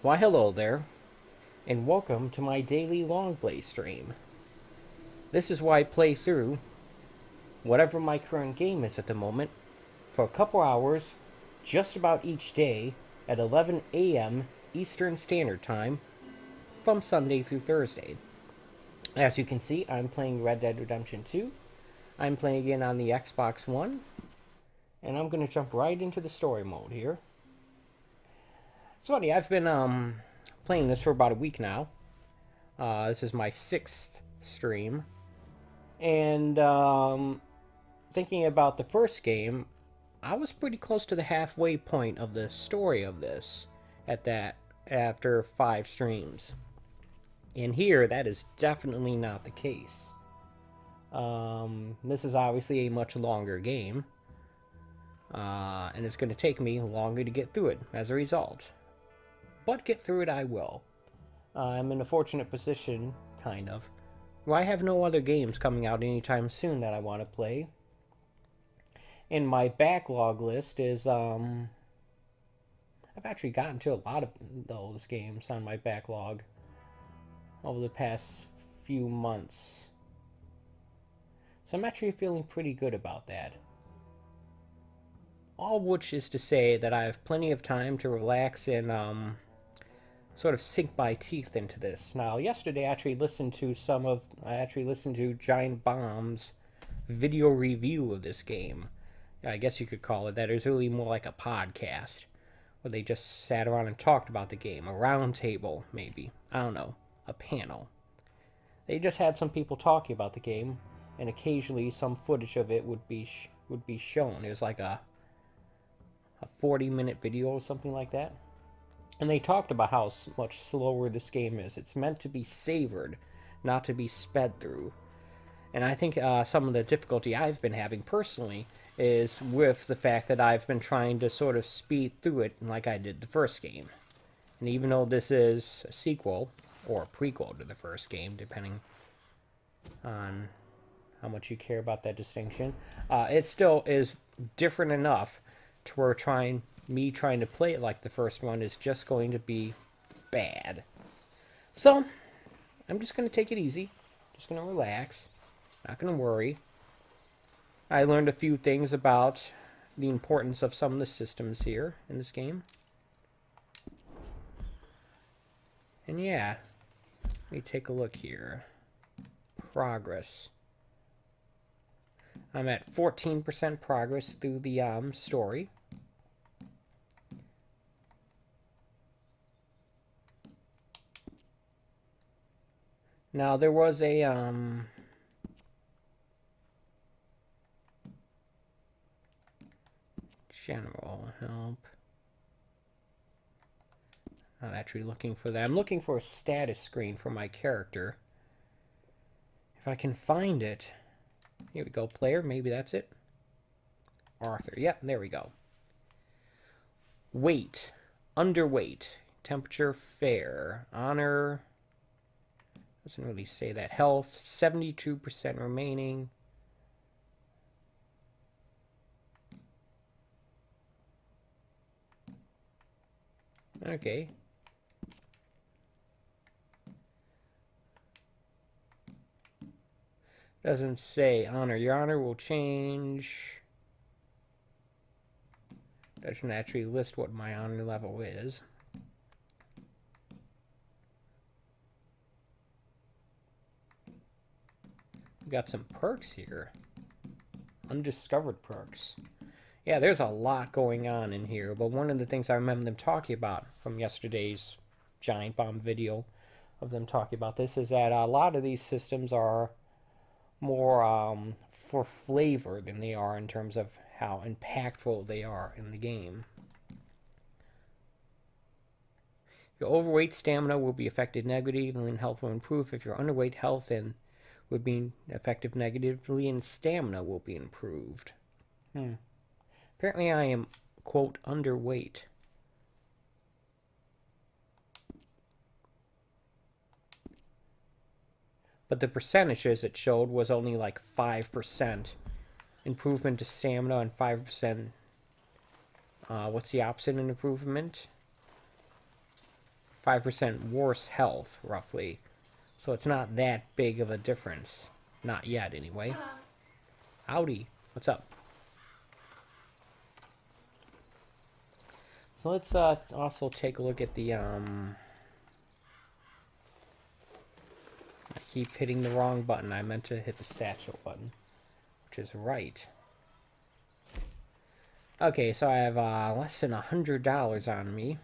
Why hello there, and welcome to my daily long play stream. This is why I play through whatever my current game is at the moment for a couple hours just about each day at 11 a.m. Eastern Standard Time from Sunday through Thursday. As you can see, I'm playing Red Dead Redemption 2. I'm playing again on the Xbox One. And I'm going to jump right into the story mode here. It's funny, I've been um, playing this for about a week now. Uh, this is my sixth stream. And um, thinking about the first game, I was pretty close to the halfway point of the story of this at that after five streams. And here, that is definitely not the case. Um, this is obviously a much longer game. Uh, and it's going to take me longer to get through it as a result. But get through it I will. Uh, I'm in a fortunate position, kind of, where I have no other games coming out anytime soon that I want to play. And my backlog list is, um... I've actually gotten to a lot of those games on my backlog over the past few months. So I'm actually feeling pretty good about that. All which is to say that I have plenty of time to relax and um, sort of sink my teeth into this. Now, yesterday I actually listened to some of, I actually listened to Giant Bomb's video review of this game. I guess you could call it that. It was really more like a podcast where they just sat around and talked about the game. A round table, maybe. I don't know. A panel. They just had some people talking about the game, and occasionally some footage of it would be would be shown. It was like a a 40 minute video or something like that. And they talked about how much slower this game is. It's meant to be savored, not to be sped through. And I think uh, some of the difficulty I've been having personally is with the fact that I've been trying to sort of speed through it like I did the first game. And even though this is a sequel, or a prequel to the first game, depending on how much you care about that distinction, uh, it still is different enough to where trying me trying to play it like the first one is just going to be bad. So, I'm just going to take it easy. Just going to relax. Not going to worry. I learned a few things about the importance of some of the systems here in this game. And yeah, let me take a look here. Progress. I'm at 14% progress through the um, story. Now, there was a, um... General help. Not actually looking for that. I'm looking for a status screen for my character. If I can find it. Here we go, player. Maybe that's it. Arthur. Yep, there we go. Weight. Underweight. Temperature fair. Honor. Doesn't really say that. Health. 72% remaining. Okay. Doesn't say honor. Your honor will change. Doesn't actually list what my honor level is. Got some perks here. Undiscovered perks. Yeah, there's a lot going on in here, but one of the things I remember them talking about from yesterday's Giant Bomb video of them talking about this is that a lot of these systems are more um, for flavor than they are in terms of how impactful they are in the game. Your overweight stamina will be affected negatively and health will improve. If you're underweight, health and would be affected negatively and stamina will be improved. Hmm. Apparently I am, quote, underweight. But the percentages it showed was only like 5% improvement to stamina and 5%, uh, what's the opposite in improvement? 5% worse health, roughly. So it's not that big of a difference. Not yet, anyway. Howdy. What's up? So let's uh, also take a look at the... Um... I keep hitting the wrong button. I meant to hit the satchel button, which is right. Okay, so I have uh, less than a hundred dollars on me.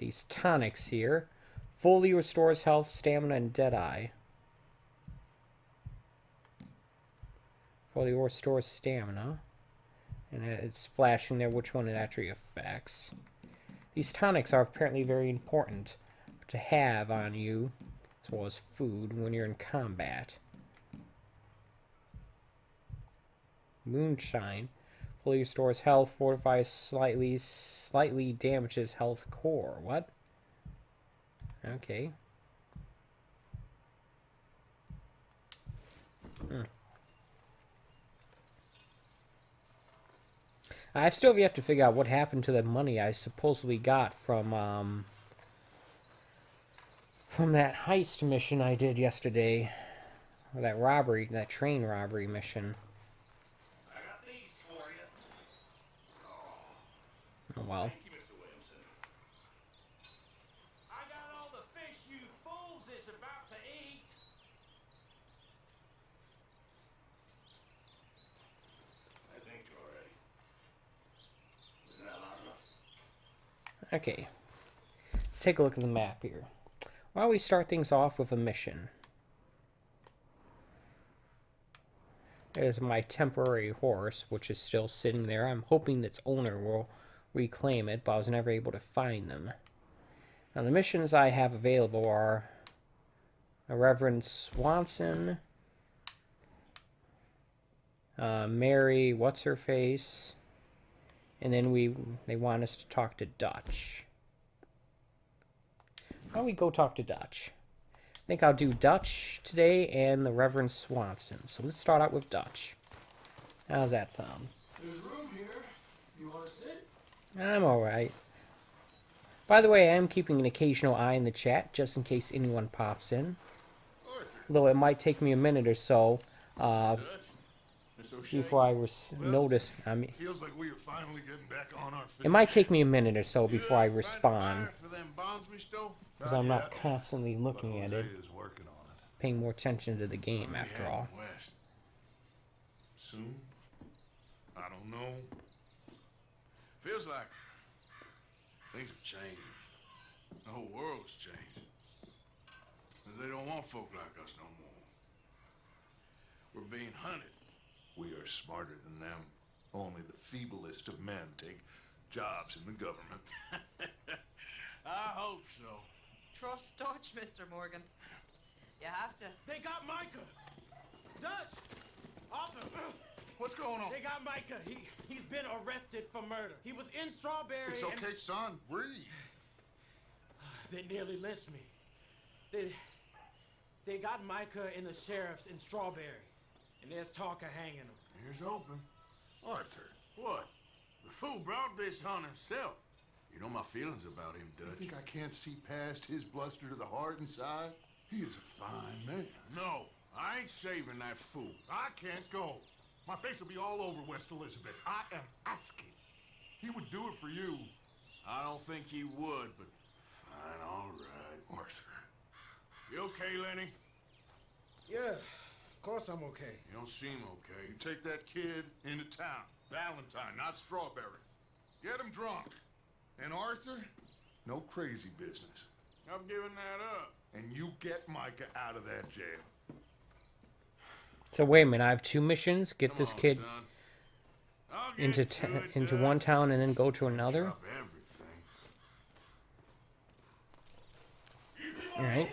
These tonics here. Fully restores health, stamina, and deadeye. Fully restores stamina. And it's flashing there which one it actually affects. These tonics are apparently very important to have on you as well as food when you're in combat. Moonshine restores health, fortifies slightly, slightly damages health core. What? Okay. Hmm. I've still yet to figure out what happened to the money I supposedly got from um, from that heist mission I did yesterday. That robbery, that train robbery mission. Well. Okay. Let's take a look at the map here. Why don't we start things off with a mission? There's my temporary horse, which is still sitting there. I'm hoping its owner will reclaim it, but I was never able to find them. Now, the missions I have available are a Reverend Swanson, uh, Mary, what's her face, and then we they want us to talk to Dutch. Why don't we go talk to Dutch? I think I'll do Dutch today and the Reverend Swanson. So let's start out with Dutch. How's that sound? There's room here. You want to sit? I'm alright. By the way, I am keeping an occasional eye in the chat, just in case anyone pops in. Though it might take me a minute or so uh, Dutch. Miss O'Shea. before I was Well, notice. I mean, Feels like we are finally getting back on our feet. it might take me a minute or so before I respond, buyer For them bonds we stole? because I'm not constantly looking at it, is working on it. paying more attention to the game after all. Soon? I don't know. Feels like things have changed. The whole world's changed. And they don't want folk like us no more. We're being hunted. We are smarter than them. Only the feeblest of men take jobs in the government. I hope so. Trust Dutch, Mr. Morgan. You have to. They got Micah. Dutch. Arthur. What's going on? They got Micah. He he's been arrested for murder. He was in Strawberry. It's and okay, son. Breathe. They nearly lynched me. They they got Micah and the sheriffs in Strawberry, and there's talk of hanging him. Here's open. Arthur, What? The fool brought this on himself. You know my feelings about him, Dutch. you think I can't see past his bluster to the heart inside? He is a fine man. No, I ain't saving that fool. I can't go. My face will be all over West Elizabeth. I am asking. He would do it for you. I don't think he would, but fine, all right. Arthur. You okay, Lenny? Yeah, of course I'm okay. You don't seem okay. You take that kid into town. Valentine, not Strawberry. Get him drunk. And Arthur, no crazy business. I've given that up. And you get Micah out of that jail. So wait a minute, I have two missions. Get Come this on, kid get into it, into one town and then go to another. All right.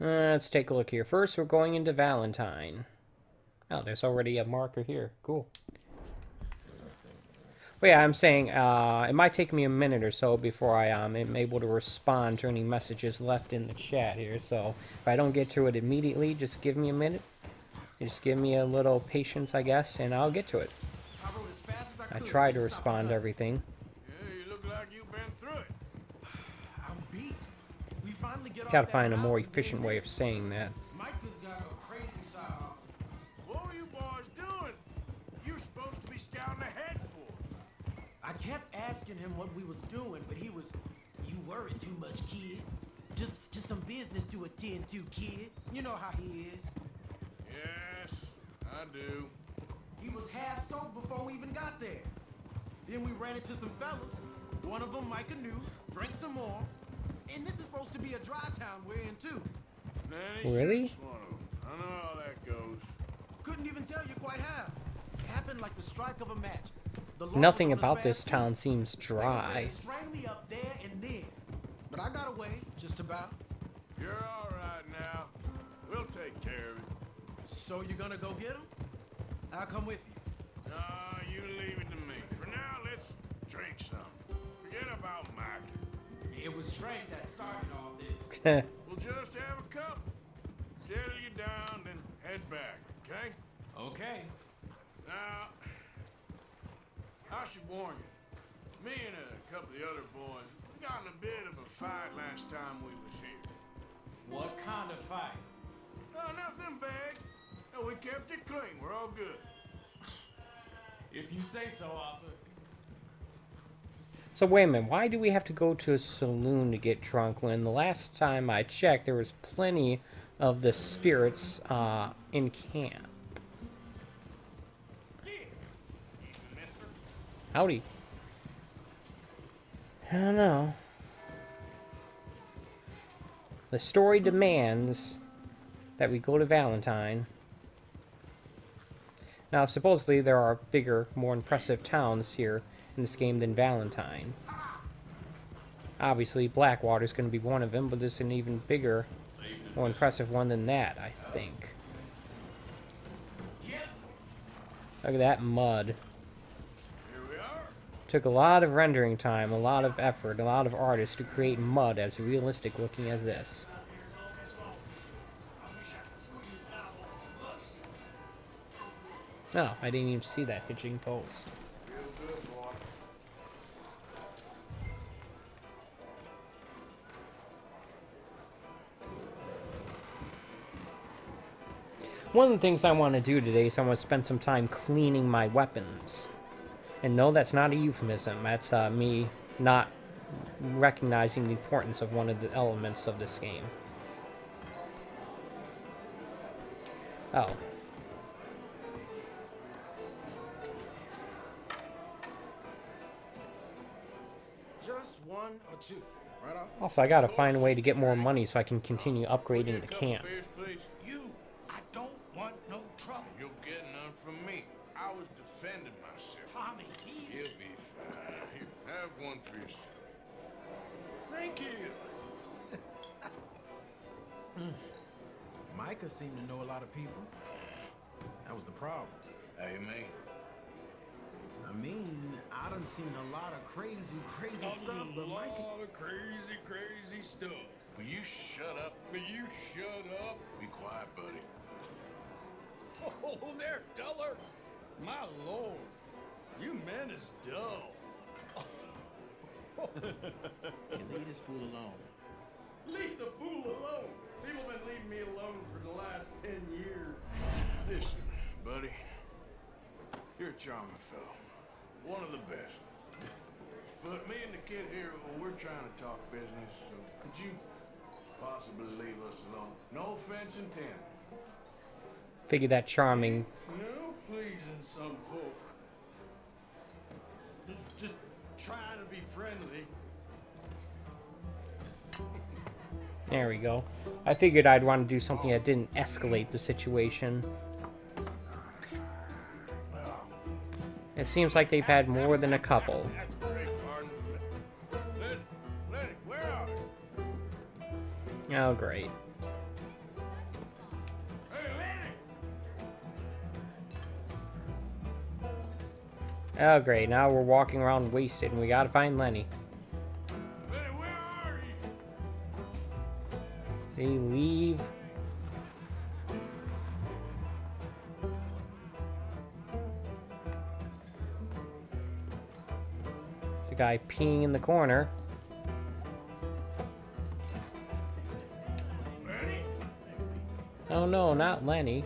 Uh, let's take a look here. First, we're going into Valentine. Oh, there's already a marker here. Cool. But yeah, I'm saying uh, it might take me a minute or so before I um, am able to respond to any messages left in the chat here. So if I don't get to it immediately, just give me a minute. Just give me a little patience, I guess, and I'll get to it. I rode as fast as I I try to respond to everything. Yeah, you look like you've been through it. I'm beat. We finally get Gotta find a more efficient way of saying that. I kept asking him what we was doing, but he was, you worry too much, kid. Just, just some business to attend to, kid. You know how he is. Yes, I do. He was half soaked before we even got there. Then we ran into some fellas. One of them, Micah knew, drank some more. And this is supposed to be a dry town we're in too. Nanny Really? shoots one of 'em. I know how that goes. Couldn't even tell you quite how. Happened like the strike of a match. The law Nothing about this town seems dry. ready to Strangle me up there and then. But I got away, just about. You're all right now. We'll take care of it. So you gonna go get him? I'll come with you. Nah, you leave it to me. For now, let's drink some. Forget about Mike. It was Drake that started all this. We'll just have a couple. Settle you down, then head back, okay? Okay. Now, I should warn you. Me and a couple of the other boys, we got in a bit of a fight last time we was here. What kind of fight? Oh, nothing bad. No, we kept it clean. We're all good. If you say so, Arthur. So wait a minute, why do we have to go to a saloon to get drunk when the last time I checked there was plenty of the spirits uh, in camp? Howdy. I don't know. The story demands that we go to Valentine. Now, supposedly there are bigger, more impressive towns here in this game than Valentine. Obviously, Blackwater's going to be one of them, but there's an even bigger, more impressive one than that, I think. Look at that mud. Took a lot of rendering time, a lot of effort, a lot of artists to create mud as realistic looking as this. No, I didn't even see that hitching boy. One of the things I want to do today is I want to spend some time cleaning my weapons. And no, that's not a euphemism. That's uh, me not recognizing the importance of one of the elements of this game. Oh. Just one or two. Right off. Also, I gotta find a way to get more money so I can continue upgrading the Get a couple camp. Micah seemed to know a lot of people. That was the problem. How you mean? I mean, I done seen a lot of crazy, crazy stuff, but Micah. of crazy, crazy stuff. Will you shut up? Will you shut up? Be quiet, buddy. Oh, there, Duller. My lord, you men is dull. Yeah, leave this fool alone. Leave the fool alone. People been leaving me alone for the last ten years. Listen, buddy. You're a charming fellow. One of the best. But me and the kid here, well, we're trying to talk business, so could you possibly leave us alone? No offense intended. Figure that charming. No pleasing some folk. Just, just trying to be friendly. There we go. I figured I'd want to do something that didn't escalate the situation. It seems like they've had more than a couple. Oh, great. Oh, great. Now we're walking around wasted, and we gotta find. Lenny, They leave. The guy peeing in the corner. Oh no, not Lenny.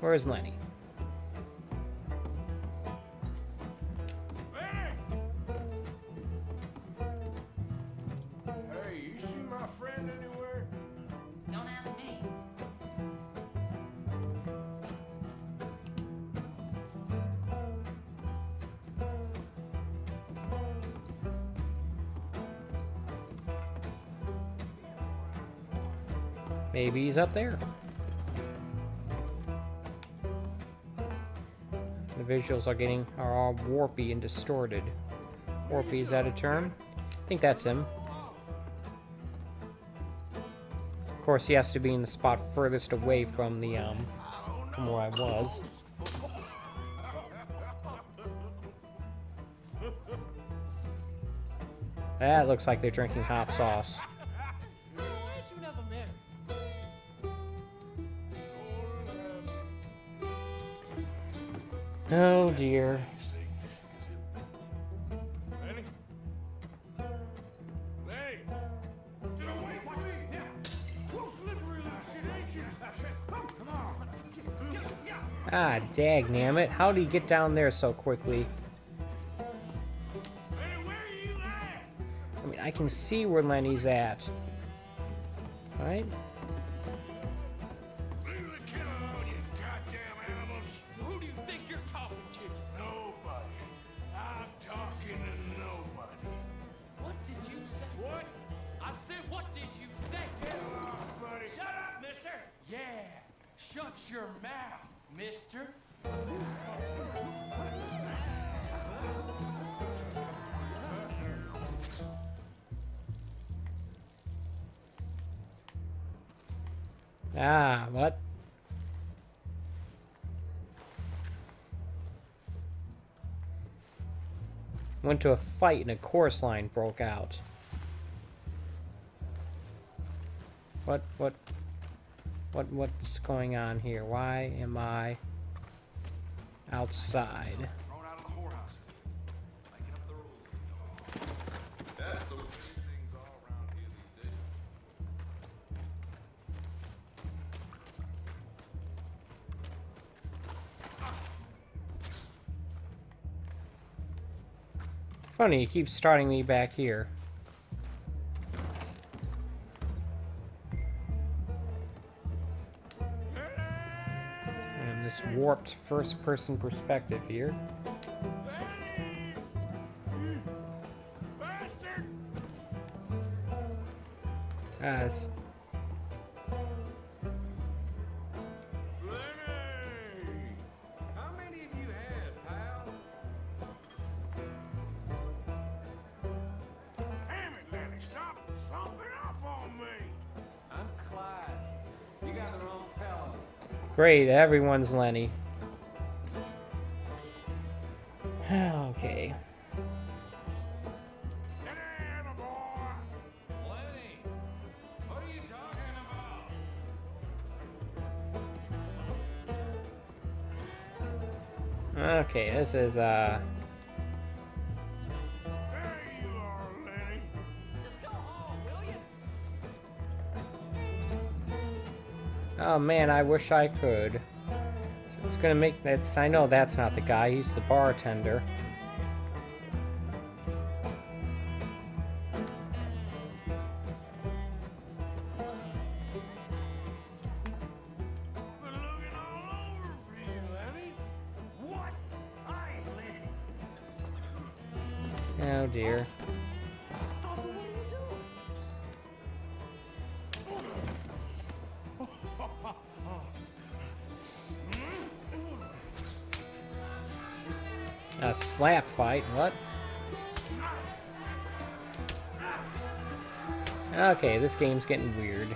Where's Lenny? Lenny! Maybe he's up there. The visuals are getting are all warpy and distorted. Warpy is that a term? I think that's him. Of course, he has to be in the spot furthest away from the um from where I was. That looks like they're drinking hot sauce. Ah, dag it. How did he get down there so quickly? I mean, I can see where Lenny's at. Right? Went to a fight and a chorus line broke out. What, what, what, what's going on here? Why am I outside? He keeps starting me back here. And this warped first person perspective here. Lenny! Great, everyone's Lenny. okay. Okay, this is uh Oh, man, I wish I could. It's gonna make that's I know that's not the guy, he's the bartender. Fight, what? Okay, this game's getting weird.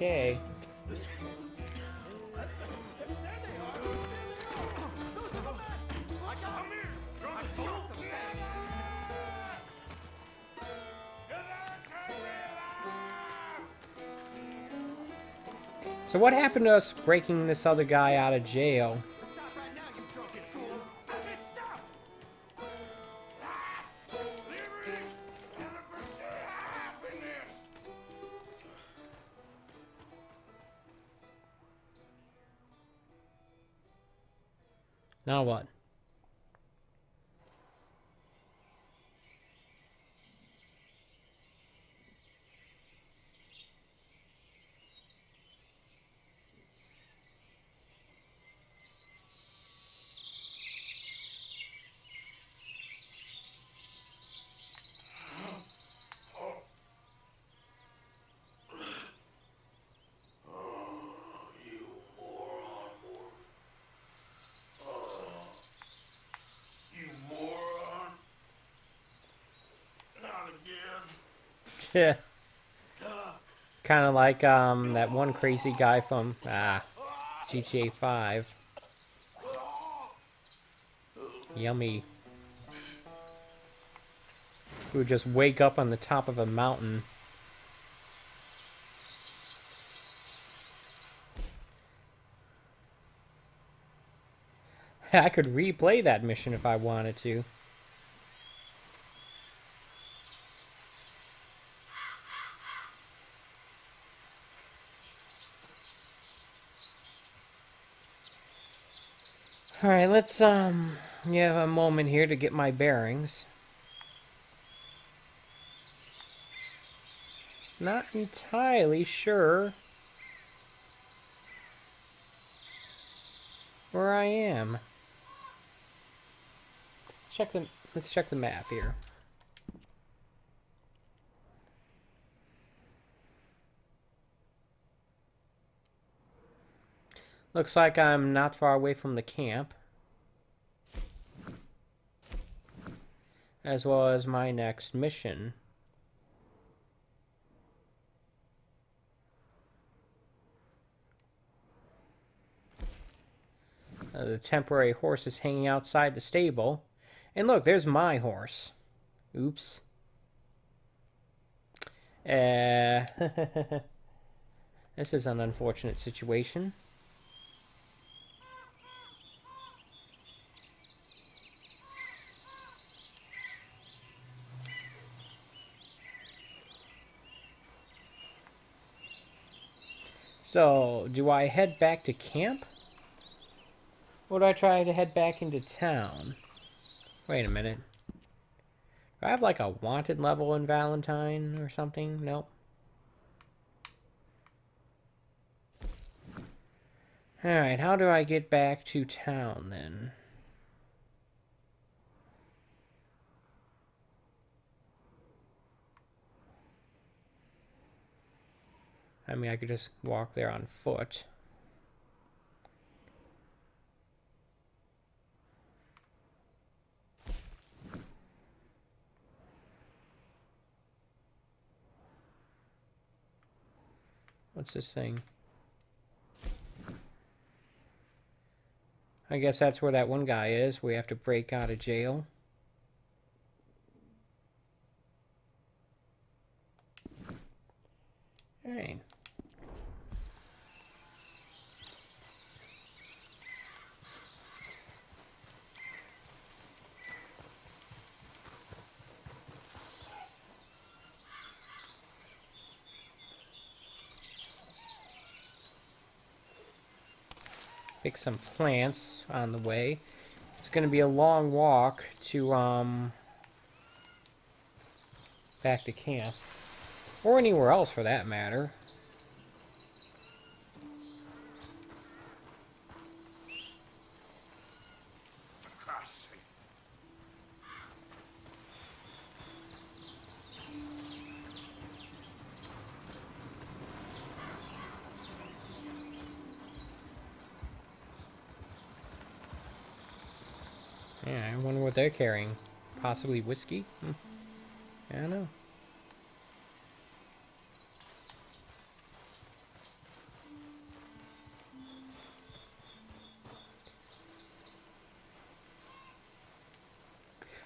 Okay. So what happened to us breaking this other guy out of jail? Again. kind of like um that one crazy guy from ah GTA 5. Yummy. Who would just wake up on the top of a mountain. I could replay that mission if I wanted to. Alright, let's um have a moment here to get my bearings. Not entirely sure where I am. Check the let's check the map here. Looks like I'm not far away from the camp. As well as my next mission. Uh, the temporary horse is hanging outside the stable. And look, there's my horse. Oops. Uh, this is an unfortunate situation. So, do I head back to camp? Or do I try to head back into town? Wait a minute. Do I have like a wanted level in Valentine or something? Nope. Alright, how do I get back to town then? I mean, I could just walk there on foot. What's this thing? I guess that's where that one guy is. We have to break out of jail. Alright. pick some plants on the way. It's going to be a long walk to, um, back to camp. Or anywhere else for that matter. They're carrying. Possibly whiskey? Hmm. I don't know.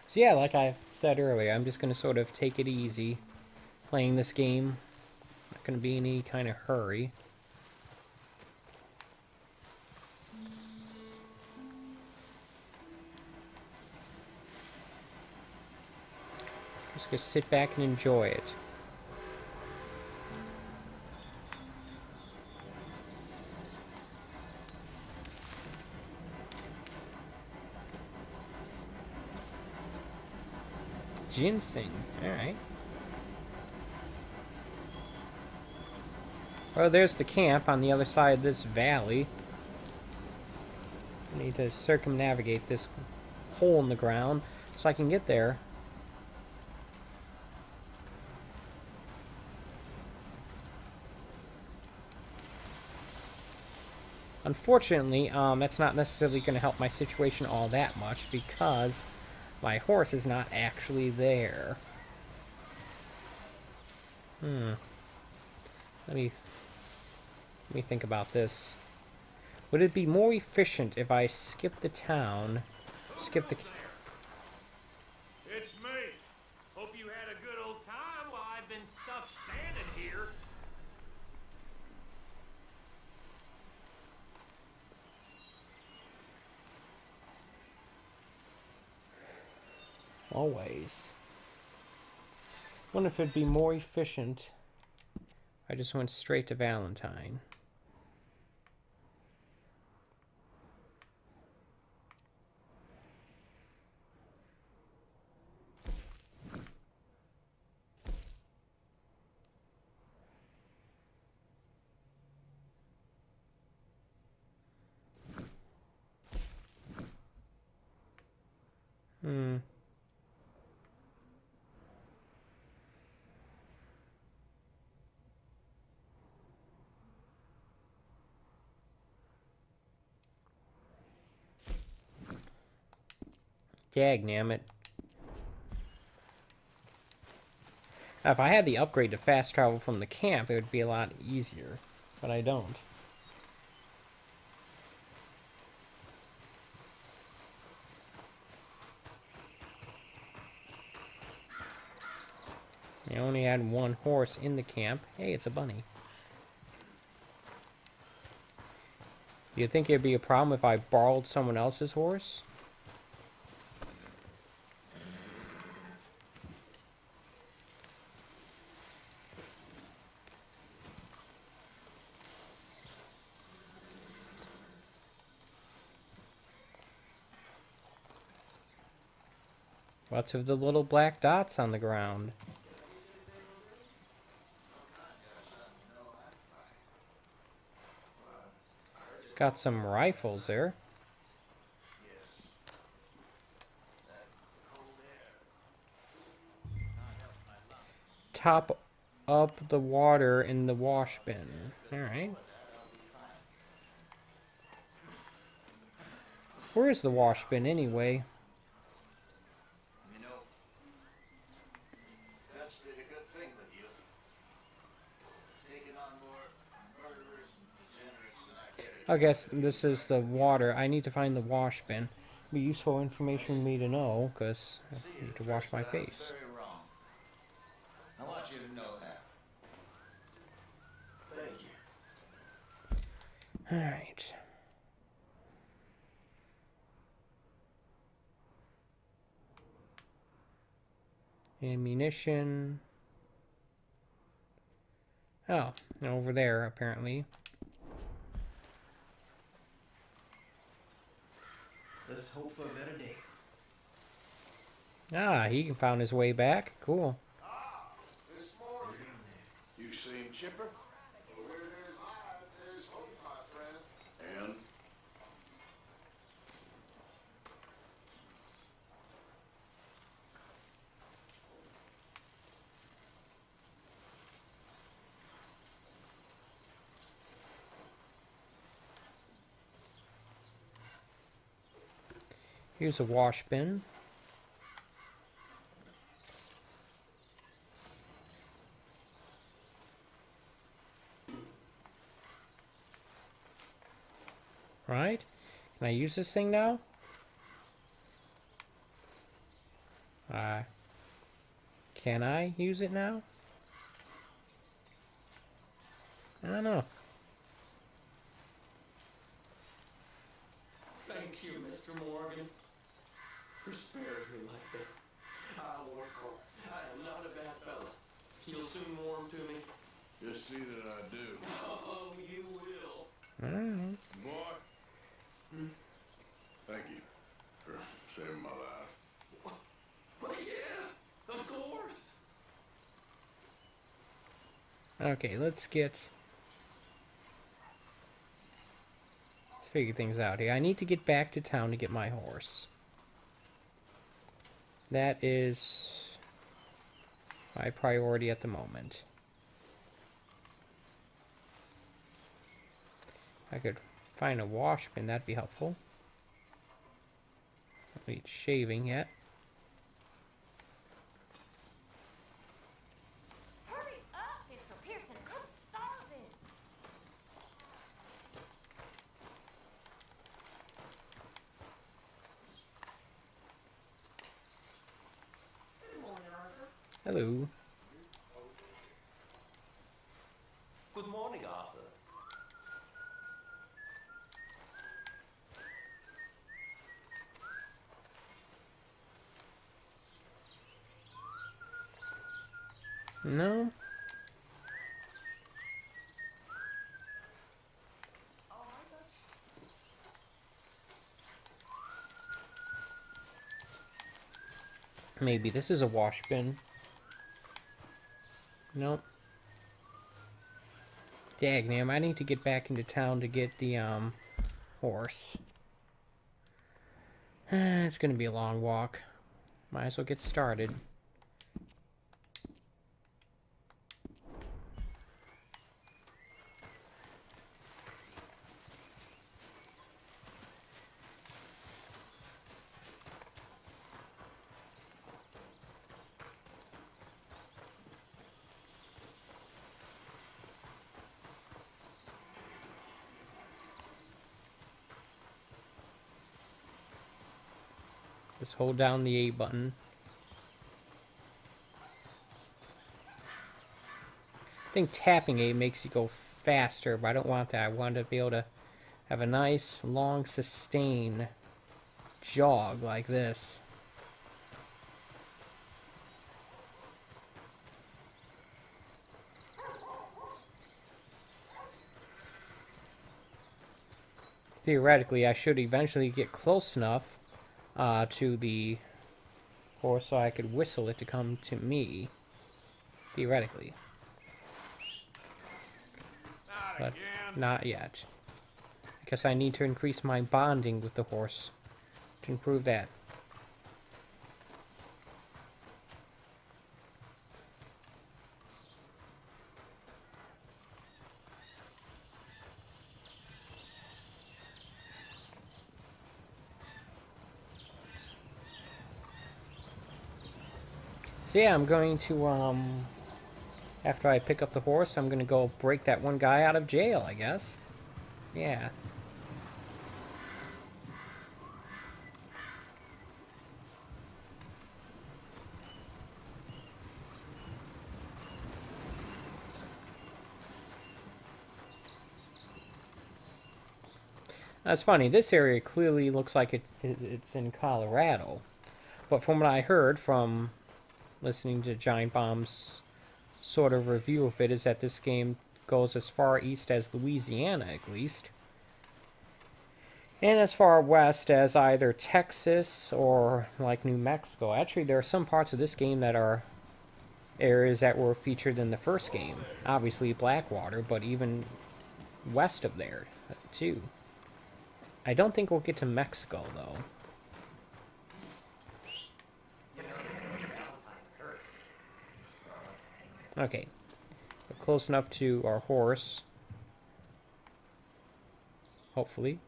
So yeah, like I said earlier, I'm just gonna sort of take it easy playing this game. Not gonna be any kind of hurry. Just sit back and enjoy it. Ginseng, alright. Well, there's the camp on the other side of this valley. I need to circumnavigate this hole in the ground so I can get there. Unfortunately, um, that's not necessarily going to help my situation all that much because my horse is not actually there. Hmm. Let me let me think about this. Would it be more efficient if I skip the town, skip the It's me. Hope you had a good old time while I've been stuck standing here. Always? Wonder if it'd be more efficient. I just went straight to Valentine. Dagnammit. Now, if I had the upgrade to fast travel from the camp, it would be a lot easier. But I don't. I only had one horse in the camp. Hey, it's a bunny. Do you think it'd be a problem if I borrowed someone else's horse? Of the little black dots on the ground? Got some rifles there. Top up the water in the wash bin. Alright. Where's the wash bin anyway? You know, Dutch did a good thing with you. Taking on more murderers and degenerates than I guess this is the water. I need to find the wash bin. Be useful information for me to know, because I need to wash my face. I want you to know that. Thank you. Alright. Ammunition. Oh, over there, apparently. Let's hope for a better day. Ah, he found his way back. Cool. Ah, this morning. You seem chipper. Here's a wash bin. Right? Can I use this thing now? Uh, can I use it now? I don't know. Thank you, Mr. Morgan, for sparing me like that. I'll work hard. I am not a bad fella. You'll soon warm to me. Just see that I do. Oh, you will. I don't know. Boy. Thank you for saving my life. Well, yeah, of course. Okay, let's get figure things out here. I need to get back to town to get my horse. That is my priority at the moment. I could find a wash bin, that'd be helpful. Need shaving yet. Hurry up, Mr. Pearson. I'm starving. Hello. Good morning, Arthur. No? Maybe this is a wash bin. Nope. Dagnam, I need to get back into town to get the um horse. it's gonna be a long walk. Might as well get started. Hold down the A button. I think tapping A makes you go faster, but I don't want that. I want to be able to have a nice, long, sustain jog like this. Theoretically, I should eventually get close enough uh, to the horse so I could whistle it to come to me. Theoretically. Not But again. not yet. because I need to increase my bonding with the horse to improve that. So yeah, I'm going to, um, after I pick up the horse, I'm gonna go break that one guy out of jail, I guess. Yeah. That's funny. This area clearly looks like it, it's in Colorado. But from what I heard from listening to Giant Bomb's sort of review of it, is that this game goes as far east as Louisiana, at least. And as far west as either Texas or like New Mexico. Actually, there are some parts of this game that are areas that were featured in the first game. Obviously Blackwater, but even west of there, too. I don't think we'll get to Mexico, though. Okay. We're close enough to our horse. Hopefully.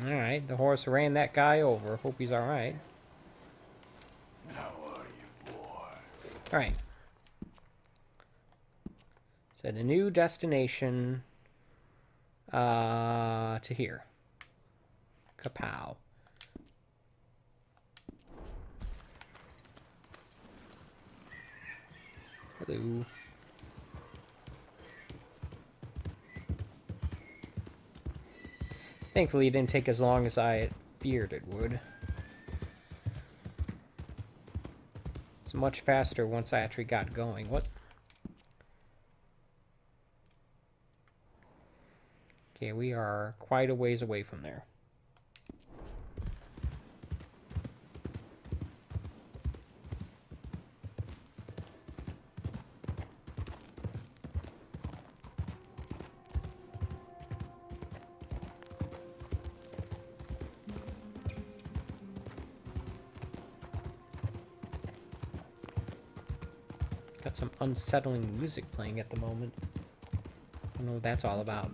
Alright, the horse ran that guy over. Hope he's alright. How are you, boy? Alright. Said a new destination uh to here. Kapow. Hello. Thankfully, it didn't take as long as I feared it would. It's much faster once I actually got going. What? Okay, we are quite a ways away from there. Unsettling music playing at the moment. I don't know what that's all about.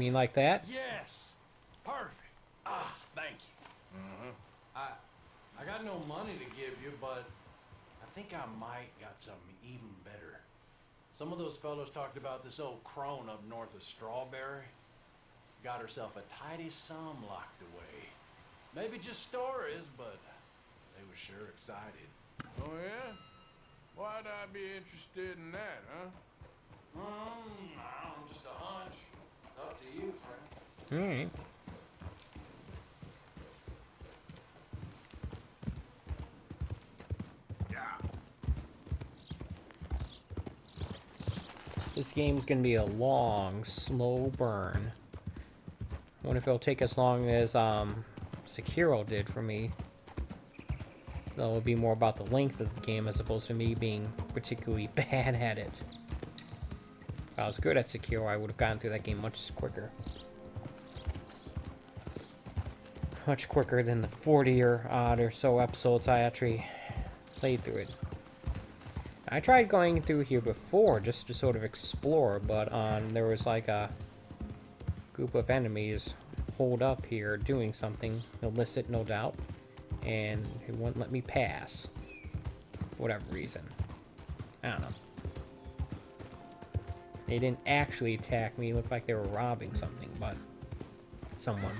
Mean like that? Yes. Perfect. Ah, thank you. Uh-huh. I I got no money to give you, but I think I might got something even better. Some of those fellows talked about this old crone up north of Strawberry. Got herself a tidy sum locked away. Maybe just stories, but they were sure excited. Oh, yeah? Why'd I be interested in that, huh? Um, I don't know, just a hunch. Up to you, friend. Alright. This game's gonna be a long, slow burn. I wonder if it'll take as long as um, Sekiro did for me. Though it'll be more about the length of the game as opposed to me being particularly bad at it. If I was good at Sekiro, I would have gotten through that game much quicker. Much quicker than the 40 or odd or so episodes I actually played through it. I tried going through here before just to sort of explore, but um, there was like a group of enemies holed up here doing something illicit, no doubt, and it wouldn't let me pass. For whatever reason. I don't know. They didn't actually attack me, it looked like they were robbing something, but someone.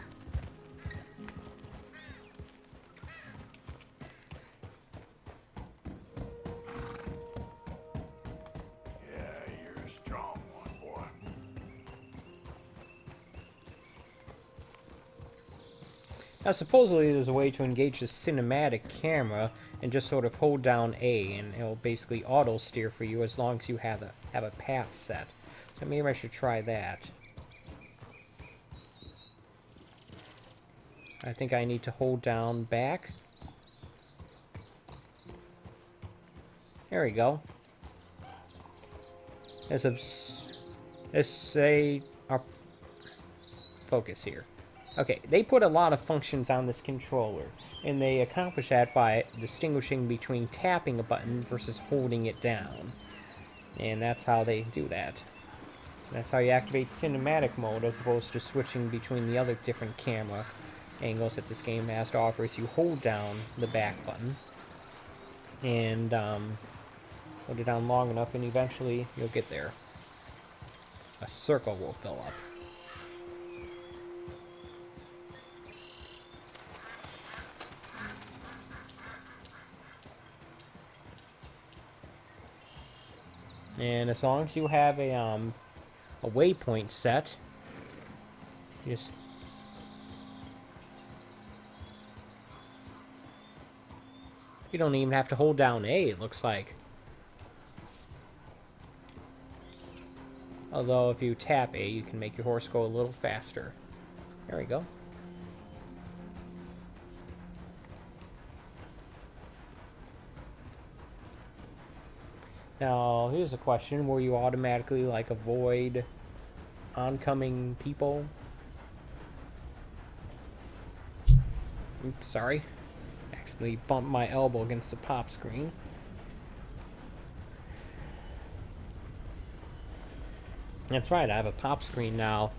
Now, supposedly there's a way to engage the cinematic camera and just sort of hold down A, and it'll basically auto steer for you as long as you have a have a path set. So maybe I should try that. I think I need to hold down back. There we go. There's a s- let's say focus here. Okay, they put a lot of functions on this controller, and they accomplish that by distinguishing between tapping a button versus holding it down. And that's how they do that. That's how you activate cinematic mode as opposed to switching between the other different camera angles that this game has to offer is you hold down the back button and um, hold it down long enough and eventually you'll get there. A circle will fill up. And as long as you have a um, a waypoint set, just you don't even have to hold down A. It looks like. Although if you tap A, you can make your horse go a little faster. There we go. Now, here's a question. Will you automatically, like, avoid oncoming people? Oops, sorry. Accidentally bumped my elbow against the pop screen. That's right, I have a pop screen now.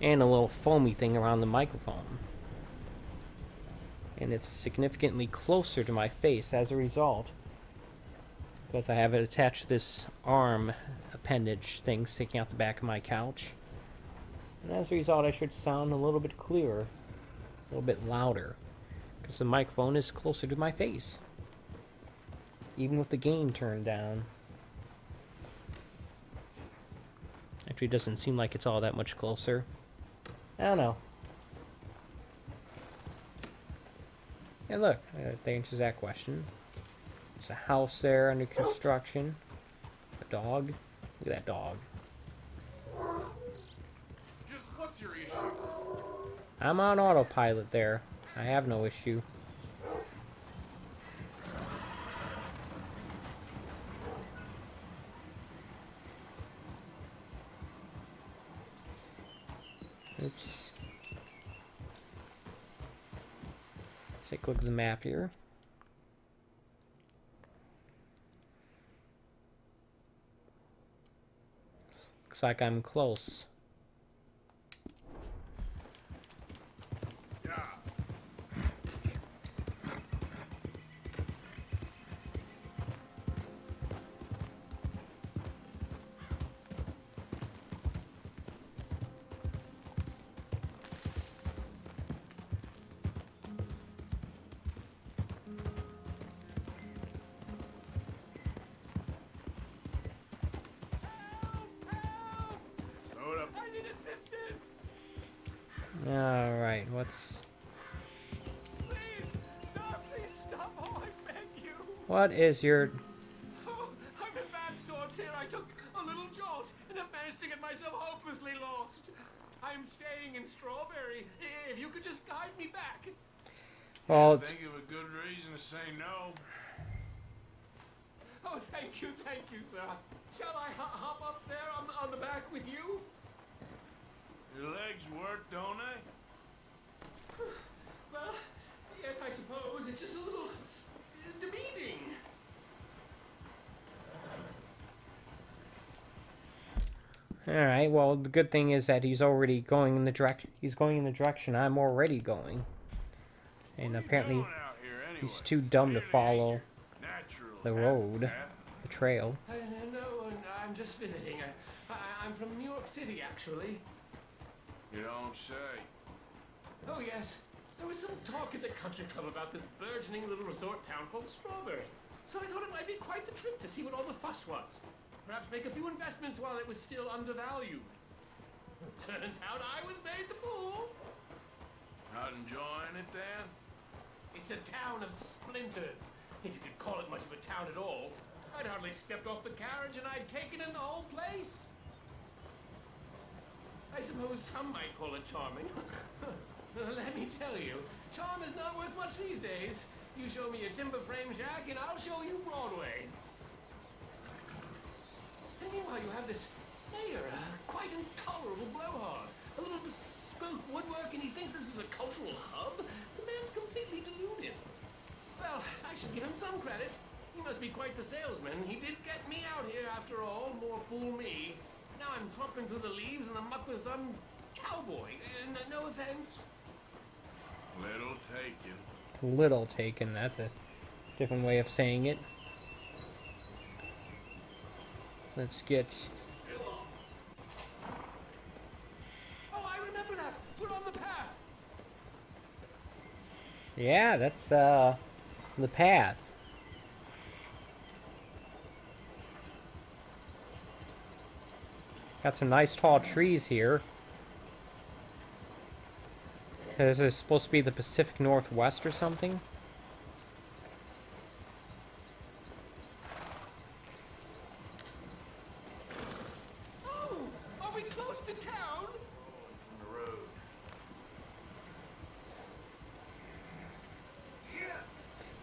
And a little foamy thing around the microphone. And it's significantly closer to my face as a result because I have it attached to this arm appendage thing sticking out the back of my couch. And as a result, I should sound a little bit clearer, a little bit louder, because the microphone is closer to my face, even with the gain turned down. Actually, doesn't seem like it's all that much closer. I don't know. Yeah, look, that answers that question. There's a house there under construction. A dog. Look at that dog. Just what's your issue? I'm on autopilot there. I have no issue. Oops. Let's take a look at the map here. Looks like I'm close. Alright, what's... Please! Stop! Please stop! Oh, I beg you! What is your... Oh, I'm in bad sorts here. I took a little jolt and have managed to get myself hopelessly lost. I'm staying in Strawberry. If you could just guide me back. Well, it's... Think of a good reason to say no. Oh, thank you, thank you, sir. Shall I hop up there on, on the back with you? Your legs work, don't they? Well, yes, I suppose. It's just a little uh, demeaning. Alright, well, the good thing is that he's already going in the direct... He's going in the direction I'm already going. And apparently, here anyway. he's too dumb to follow the road, habitat. the trail. Uh, no, I'm just visiting. Uh, I, I'm from New York City, actually. You don't say. Oh, yes. There was some talk at the country club about this burgeoning little resort town called Strawberry. So I thought it might be quite the trip to see what all the fuss was. Perhaps make a few investments while it was still undervalued. Turns out I was made the fool. Not enjoying it, Dan? It's a town of splinters, if you could call it much of a town at all. I'd hardly stepped off the carriage and I'd taken in the whole place. I suppose some might call it charming. Let me tell you, charm is not worth much these days. You show me a timber frame shack and I'll show you Broadway. And meanwhile, you have this mayor, a quite intolerable blowhard. A little bespoke woodwork and he thinks this is a cultural hub? The man's completely deluded. Well, I should give him some credit. He must be quite the salesman. He did get me out here after all. More fool me. Now I'm trumping through the leaves in the muck with some cowboy. Uh, no offense. Little taken. Little taken. That's a different way of saying it. Let's get. Oh, I remember that. We're on the path. Yeah, that's uh the path. Got some nice tall trees here. This is supposed to be the Pacific Northwest or something. Oh, are we close to town? From.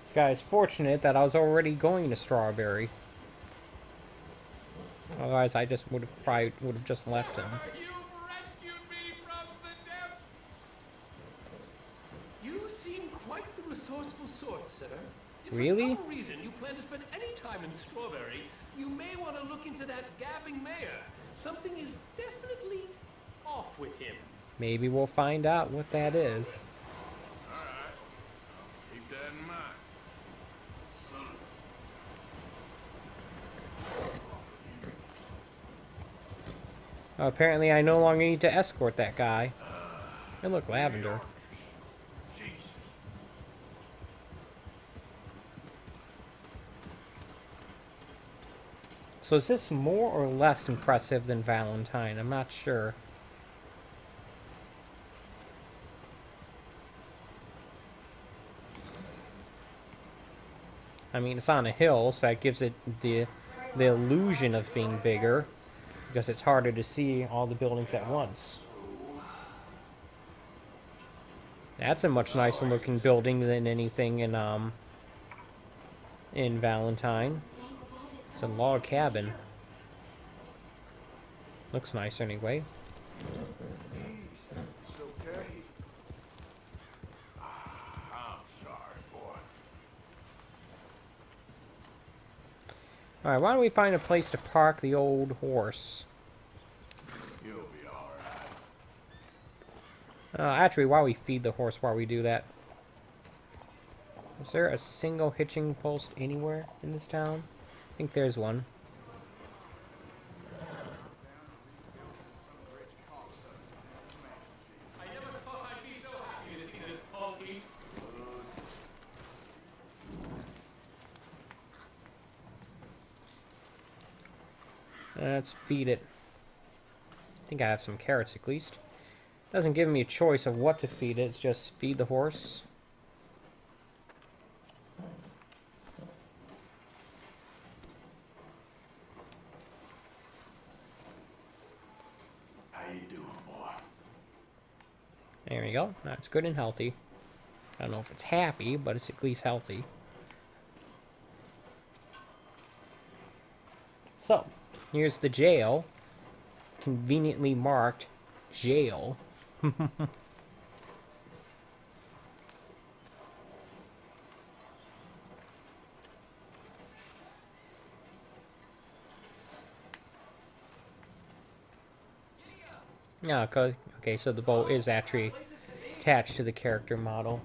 This guy is fortunate that I was already going to Strawberry. Otherwise, I just would have probably would have just left him. You rescued me from the depths. You seem quite the resourceful sort, sir. If Really? for some reason you plan to spend any time in Strawberry, you may want to look into that gabbing mayor. Something is definitely off with him. Maybe we'll find out what that is. Alright. Keep that in mind. Apparently, I no longer need to escort that guy. And look, Lavender. So is this more or less impressive than Valentine? I'm not sure. I mean, it's on a hill, so that gives it the the illusion of being bigger, because it's harder to see all the buildings at once. That's a much nicer looking building than anything in um in Valentine. It's a log cabin. Looks nice anyway. It's okay. Ah, I'm sorry, boy. Alright, why don't we find a place to park the old horse? You'll be alright. Uh, actually, while we feed the horse while we do that. Is there a single hitching post anywhere in this town? I think there's one. I never thought I'd be so happy to see this bulky. Let's feed it. I think I have some carrots at least. Doesn't give me a choice of what to feed it, it's just feed the horse. How you doing, boy? There we go. That's good and healthy. I don't know if it's happy, but it's at least healthy. So, here's the jail. Conveniently marked jail. Yeah, okay, so the bow is actually attached to the character model.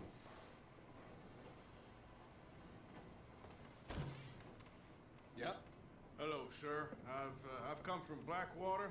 Yep. Hello, sir. I've uh, I've come from Blackwater.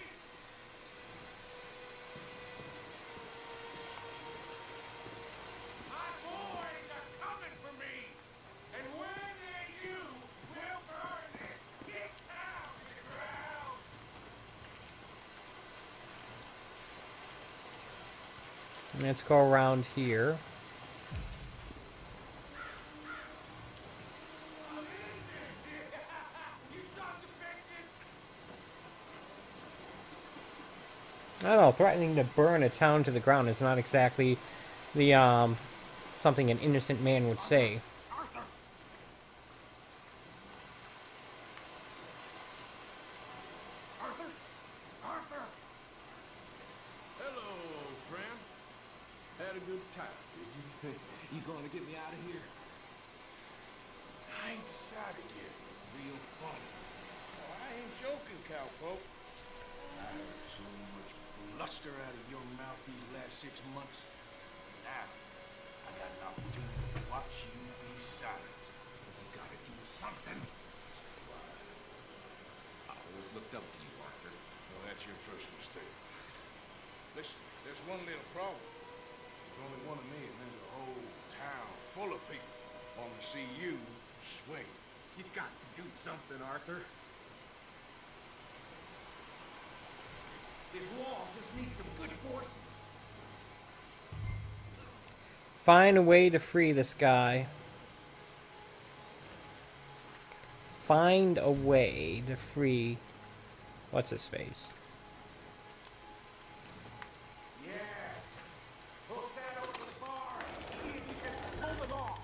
Let's go around here. I don't know, threatening to burn a town to the ground is not exactly the, um, something an innocent man would say. Arthur? Arthur? Hello, old friend. Had a good time, did you? you gonna get me out of here? I ain't decided yet. Real funny. Oh, I ain't joking, cowpoke. I heard so much bluster out of your mouth these last six months. Now, I got an opportunity to watch you be silent. You gotta do something. Why? I always looked up to you, Arthur. Well, that's your first mistake. Listen, there's one little problem. There's only one of me, and there's a whole town full of people want to see you swing. You got to do something, Arthur. This wall just needs some good force. Find a way to free this guy. Find a way to free... What's his face? Yes. Hook that over the. See if you can pull it off.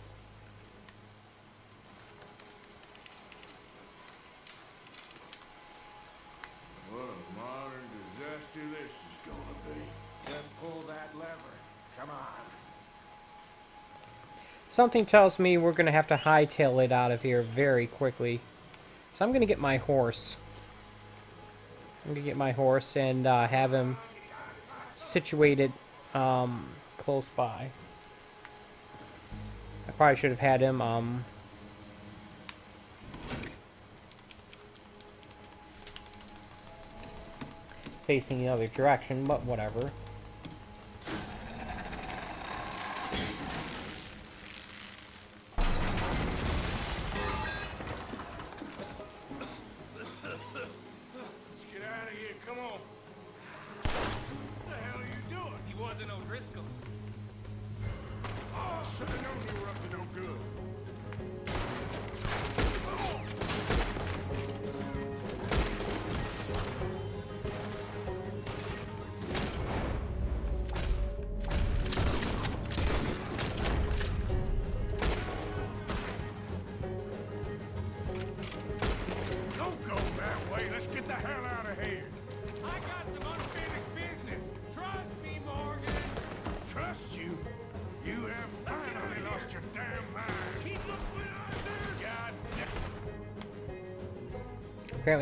What a modern disaster this is gonna be. Just pull that lever. Come on. Something tells me we're going to have to hightail it out of here very quickly. So I'm going to get my horse. I'm going to get my horse and uh, have him situated um, close by. I probably should have had him um, facing the other direction, but whatever.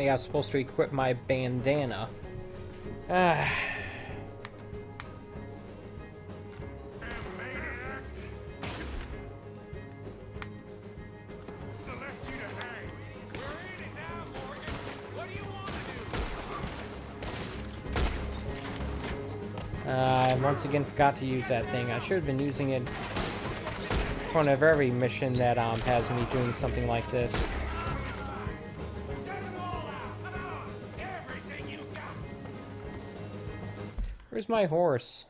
Apparently I was supposed to equip my bandana. Ah. I once again forgot to use that thing. I should have been using it in front of every mission that um, has me doing something like this. My horse?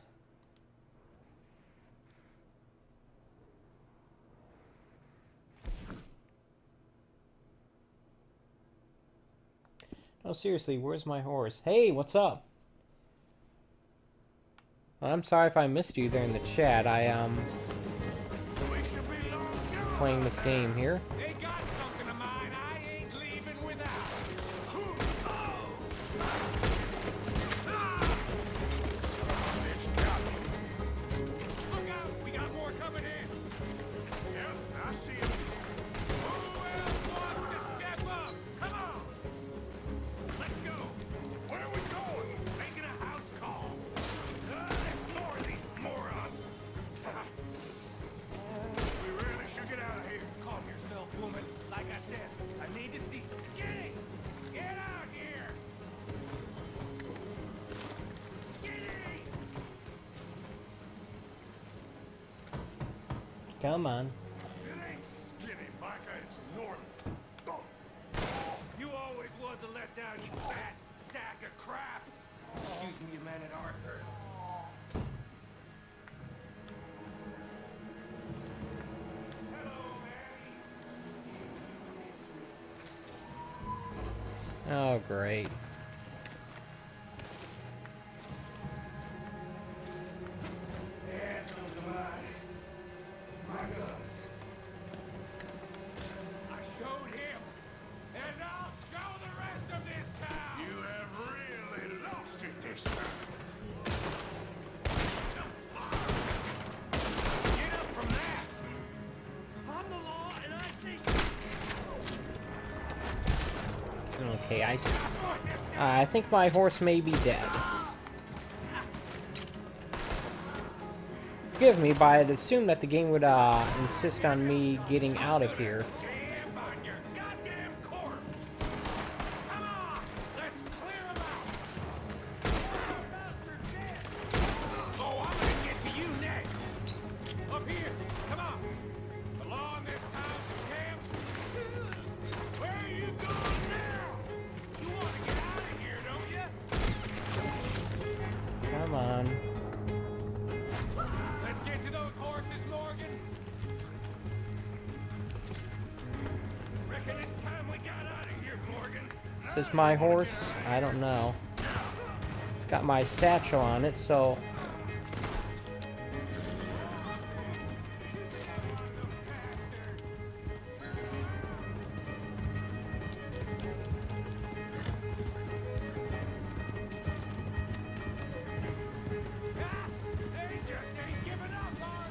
No, seriously, where's my horse? Hey, what's up? I'm sorry if I missed you there in the chat. I, um... Playing this game here. Think my horse may be dead. Forgive me, but I'd assume that the game would uh, insist on me getting out of here. This my horse? I don't know. It's got my satchel on it, so.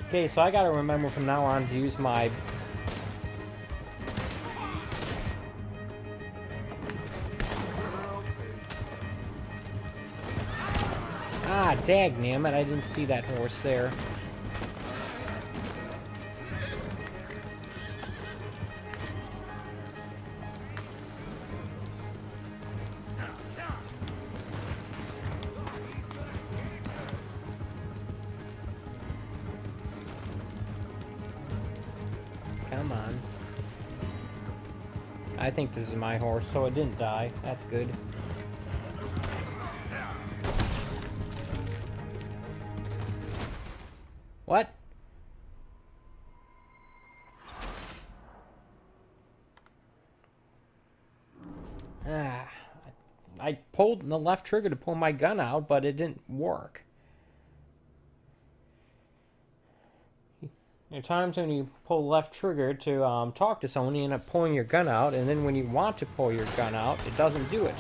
Okay, so I gotta remember from now on to use my. Dag it! I didn't see that horse there. Come on. I think this is my horse, so it didn't die. That's good. The left trigger to pull my gun out, but it didn't work. There are times when you pull the left trigger to um, talk to someone, you end up pulling your gun out, and then when you want to pull your gun out, it doesn't do it.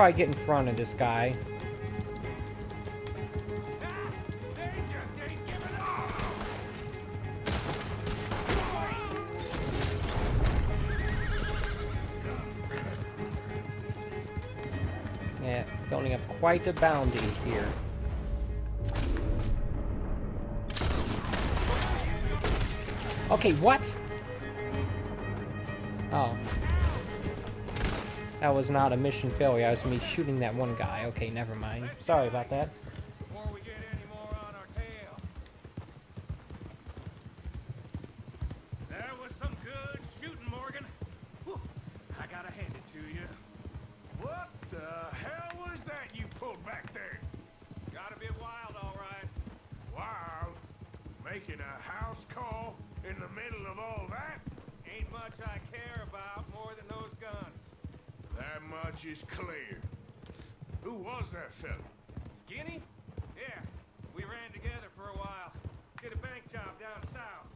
Probably get in front of this guy. Ah. Yeah, building up quite a bounty here. Okay, what? That was not a mission failure. I was me shooting that one guy. Okay, never mind. Sorry about that. Before we get any more on our tail. That was some good shooting, Morgan. Whew, I gotta hand it to you. What the hell was that you pulled back there? Gotta be wild, all right. Wild. Making a house call in the middle of all that? Ain't much I care about more than those guns. That much is clear. Who was that fella? Skinny? Yeah, we ran together for a while. Did a bank job down south.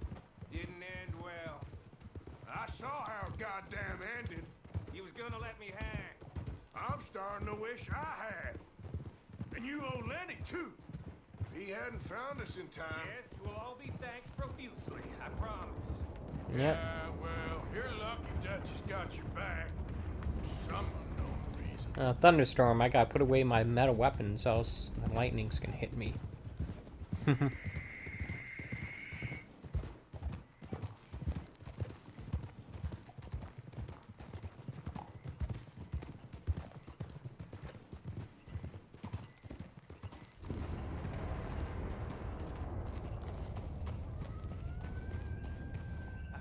Didn't end well. I saw how it goddamn ended. He was gonna let me hang. I'm starting to wish I had. And you owe Lenny, too. If he hadn't found us in time... Yes, you will all be thanked profusely, I promise. Yep. Yeah, well, you're lucky Dutch has got your back. Some unknown reason. Uh, thunderstorm. I gotta put away my metal weapons, else the lightning's gonna hit me. I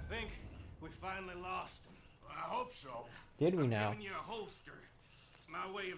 think we finally lost him. I hope so. Did we I'm now? Giving you a holster. My way of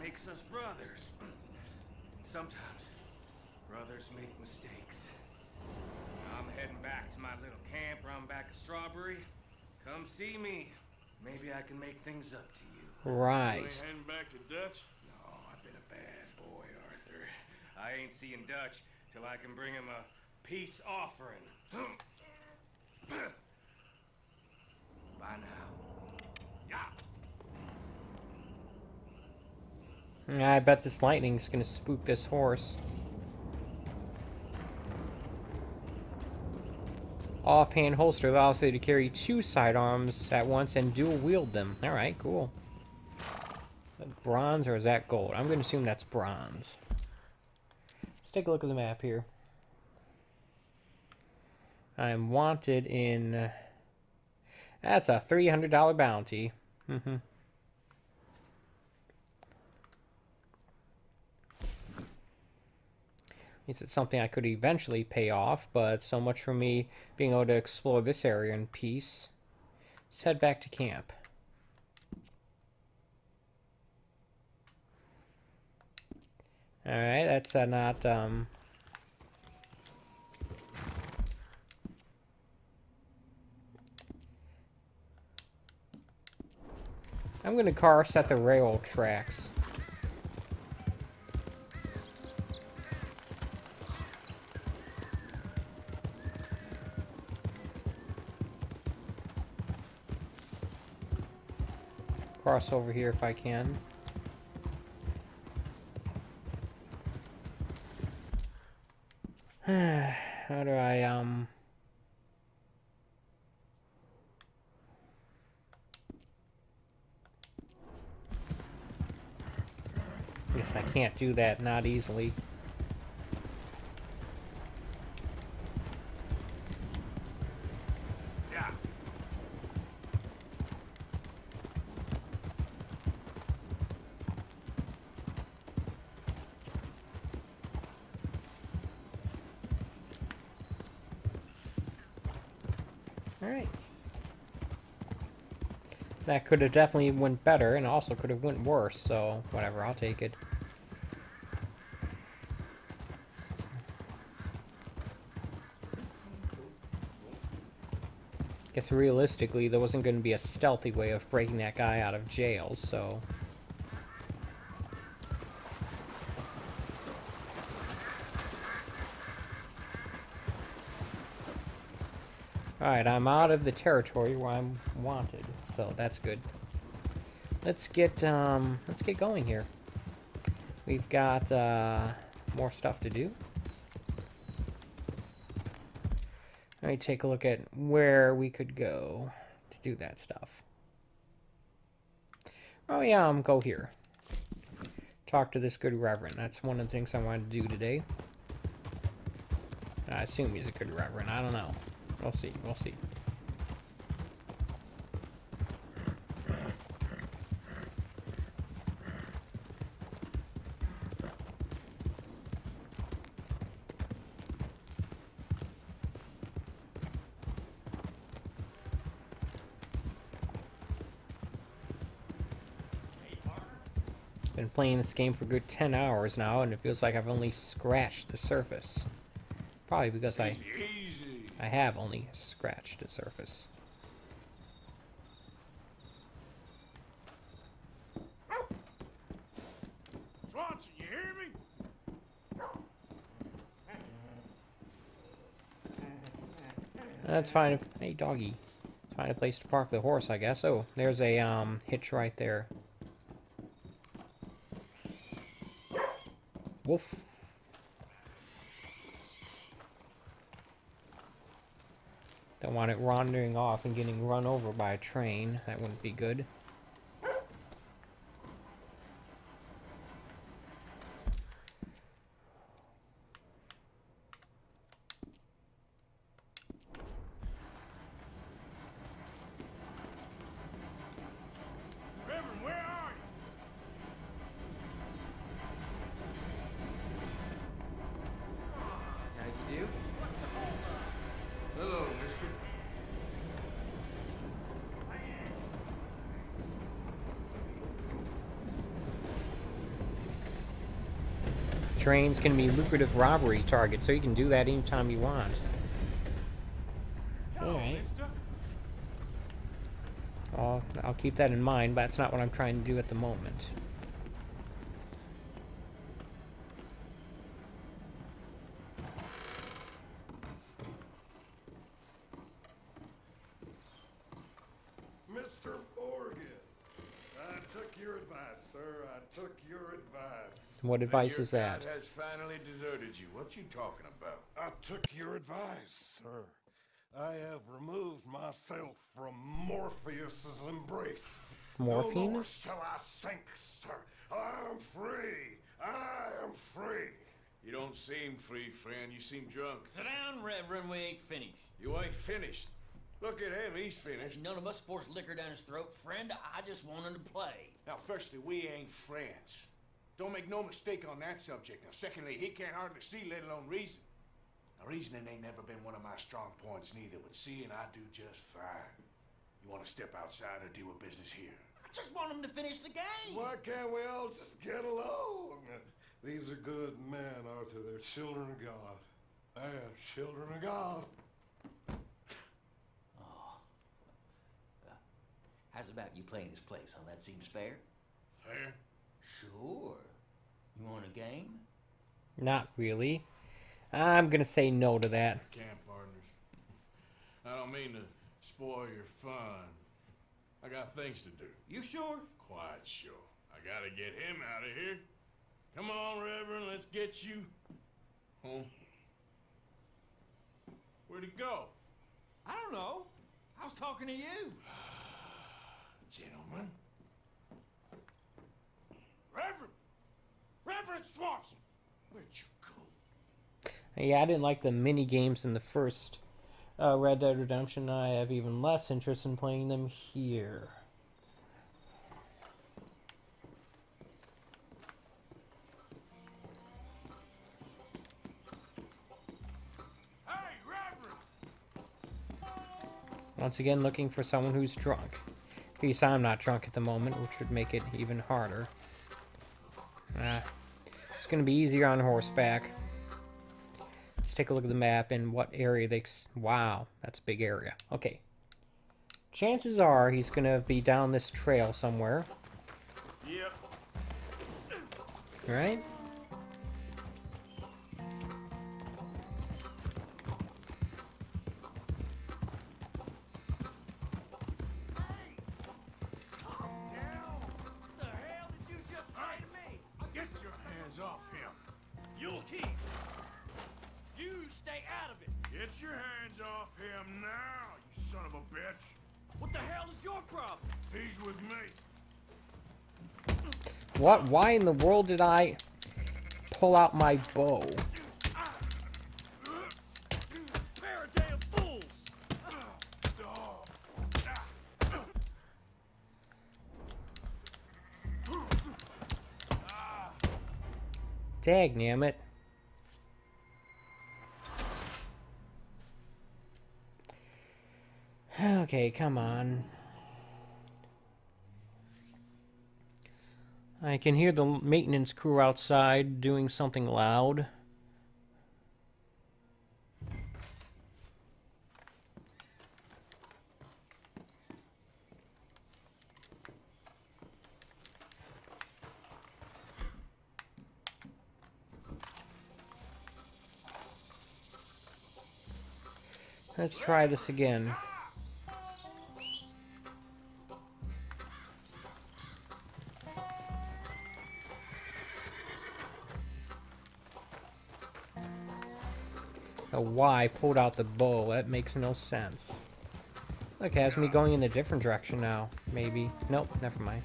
Makes us brothers. Sometimes brothers make mistakes. I'm heading back to my little camp around back of Strawberry. Come see me. Maybe I can make things up to you. You Right. ain't heading back to Dutch? No, I've been a bad boy, Arthur. I ain't seeing Dutch till I can bring him a peace offering. Bye now. Yeah. I bet this lightning's gonna spook this horse. Offhand holster allows you to carry two sidearms at once and dual wield them. Alright, cool. Bronze or is that gold? I'm gonna assume that's bronze. Let's take a look at the map here. I'm wanted in. uh, That's a $300 bounty. Mm-hmm. It's something I could eventually pay off, but so much for me being able to explore this area in peace. Let's head back to camp. Alright, that's uh, not, um... I'm gonna car set the rail tracks. Cross over here if I can. How do I, um... Guess I can't do that, not easily. Yeah. Alright. That could have definitely went better, and also could have went worse, so whatever, I'll take it. Guess realistically, there wasn't going to be a stealthy way of breaking that guy out of jail, so... Alright, I'm out of the territory where I'm wanted, so that's good. Let's get, um, let's get going here. We've got, uh, more stuff to do. Let me take a look at where we could go to do that stuff. Oh yeah, um, go here. Talk to this good reverend. That's one of the things I wanted to do today. I assume he's a good reverend. I don't know. We'll see. We'll see. playing this game for good 10 hours now, and it feels like I've only scratched the surface. Probably because I, Easy. I have only scratched the surface. Swanson, you hear me? That's fine. Hey, doggy. Find a place to park the horse, I guess. Oh, there's a um, hitch right there. Wolf. Don't want it wandering off and getting run over by a train. That wouldn't be good. Trains can be lucrative robbery targets, so you can do that anytime you want. Alright. I'll, I'll keep that in mind, but that's not what I'm trying to do at the moment. Mr. Morgan, I took your advice, sir. I took your advice. What advice Your is that? God has finally deserted you. What you talking about? I took your advice, sir. I have removed myself from Morpheus's embrace. Morphine? No more shall I sink, sir. I am free. I am free. You don't seem free, friend. You seem drunk. Sit down, Reverend. We ain't finished. You ain't finished. Look at him. He's finished. None of us forced liquor down his throat, friend. I just wanted to play. Now, firstly, we ain't friends. Don't make no mistake on that subject. Now, secondly, he can't hardly see, let alone reason. Now, reasoning ain't never been one of my strong points, neither, but seeing I do just fine. You want to step outside or deal with business here? I just want him to finish the game. Why can't we all just get along? These are good men, Arthur. They're children of God. They're children of God. How's about you playing his place, huh? That seems fair? Fair? Sure. You want a game? Not really. I'm gonna say no to that. Camp partners. I don't mean to spoil your fun. I got things to do. You sure? Quite sure. I gotta get him out of here. Come on, Reverend, let's get you home. Where'd he go? I don't know. I was talking to you. Gentlemen. Reverend! Reverend Swanson! Where'd you go? Yeah, I didn't like the mini games in the first uh, Red Dead Redemption. I have even less interest in playing them here. Hey, Reverend! Once again, looking for someone who's drunk. At least I'm not drunk at the moment, which would make it even harder. Ah, it's going to be easier on horseback. Let's take a look at the map and what area they... Wow, that's a big area. Okay. Chances are he's going to be down this trail somewhere, Yep. right? What? Why in the world did I pull out my bow? Dag it. Okay, come on. I can hear the maintenance crew outside doing something loud. Let's try this again. The Y pulled out the bow. That makes no sense. Look, it has me going in a different direction now. Maybe. Nope, never mind.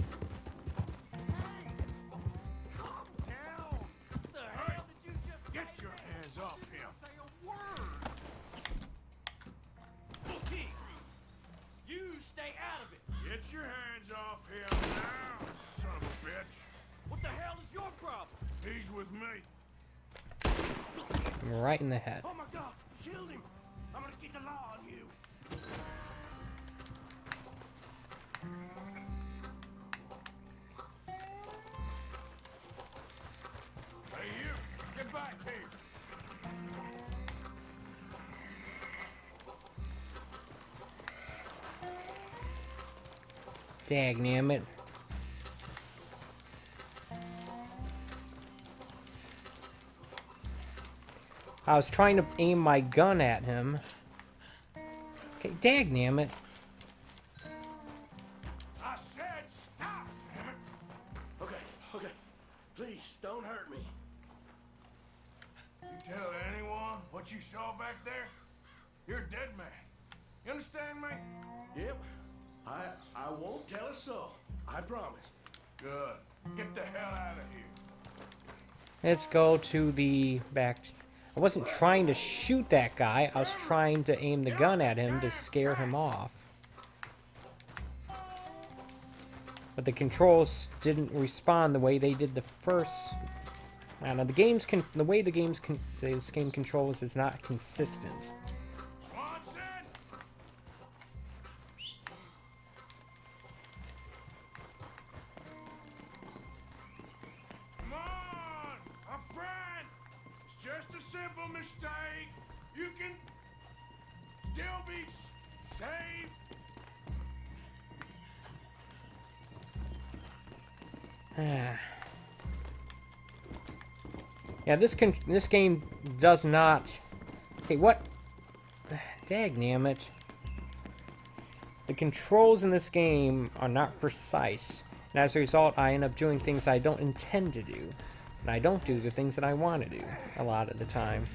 Dagnammit. I was trying to aim my gun at him. Okay, dagnammit. I Let's go to the back. I wasn't trying to shoot that guy. I was trying to aim the gun at him to scare him off. But the controls didn't respond the way they did the first. I don't know. The game's con the way the game's con this game controls is not consistent. This can this game does not. Okay, what? Dag it. The controls in this game are not precise, and as a result, I end up doing things I don't intend to do, and I don't do the things that I want to do a lot of the time.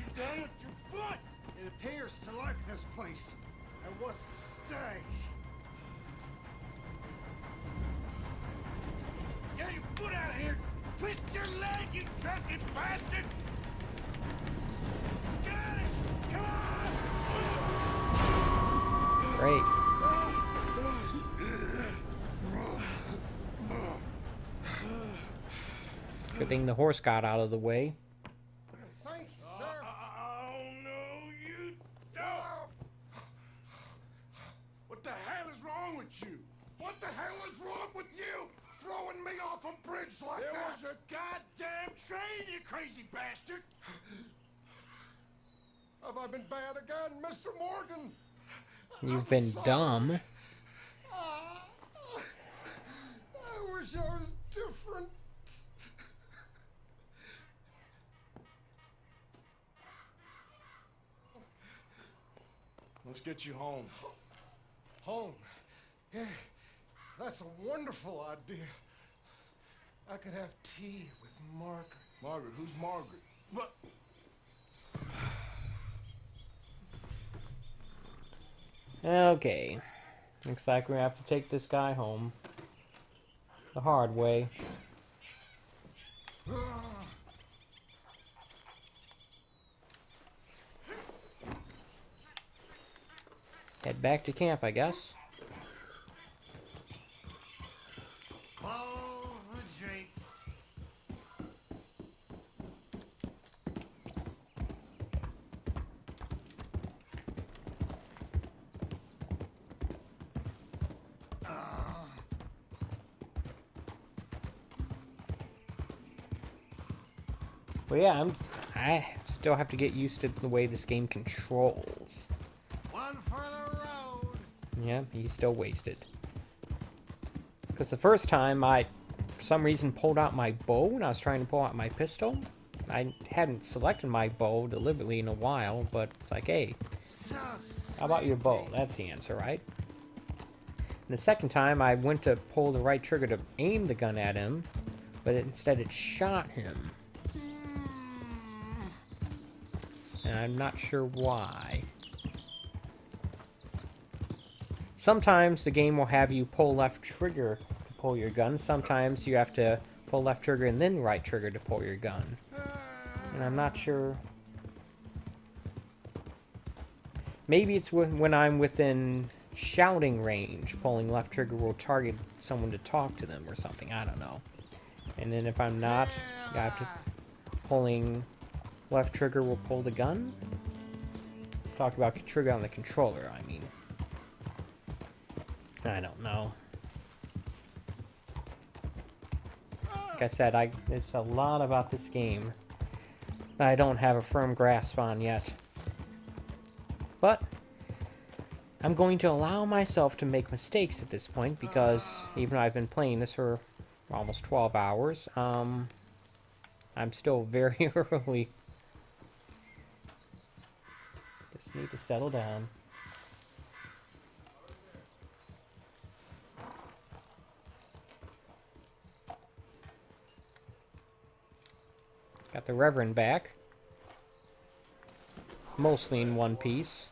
Great. Good thing the horse got out of the way. Thank you, sir. Oh, no, you don't! What the hell is wrong with you? What the hell is wrong with you? Throwing me off a bridge like there that? There was a goddamn train, you crazy bastard! Have I been bad again, Mr. Morgan? You've been dumb. I wish I was different. Let's get you home. Home. Yeah, that's a wonderful idea. I could have tea with Margaret. Margaret, who's Margaret? What? Okay. Looks like we have to take this guy home. The hard way. Head back to camp, I guess. Close the drapes. But yeah, I'm. I still have to get used to the way this game controls. One for the road. Yeah, he's still wasted. Because the first time I, for some reason, pulled out my bow when I was trying to pull out my pistol. I hadn't selected my bow deliberately in a while, but it's like, hey, How about your bow? That's the answer, right? And the second time, I went to pull the right trigger to aim the gun at him, but instead it shot him. And I'm not sure why. Sometimes the game will have you pull left trigger to pull your gun. Sometimes you have to pull left trigger and then right trigger to pull your gun. And I'm not sure. Maybe it's when, I'm within shouting range, pulling left trigger will target someone to talk to them or something. I don't know. And then if I'm not, I have to pulling left trigger will pull the gun. Talk about trigger on the controller, I mean. I don't know. Like I said, I it's a lot about this game I don't have a firm grasp on yet. But I'm going to allow myself to make mistakes at this point because even though I've been playing this for almost 12 hours, um, I'm still very early. Need to settle down. Got the Reverend back. Mostly in one piece.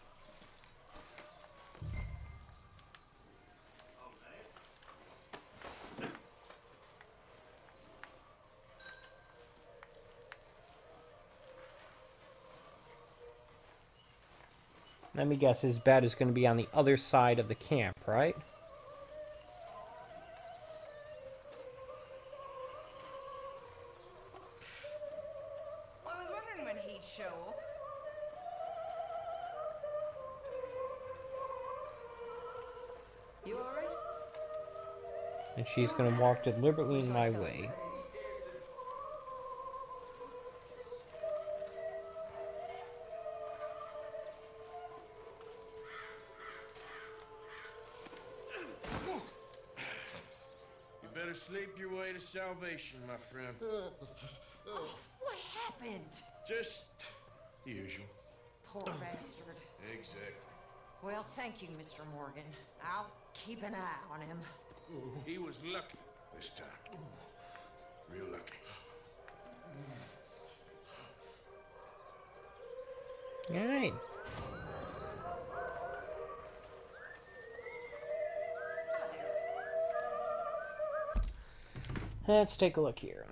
Let me guess, his bed is going to be on the other side of the camp, right? Well, I was wondering when he'd show up. You alright? And she's going to walk deliberately in my way. To my friend. What happened? Just usual. Poor bastard. Exactly. Well, thank you, Mr. Morgan. I'll keep an eye on him. He was lucky this time. Real lucky. Alright. Let's take a look here.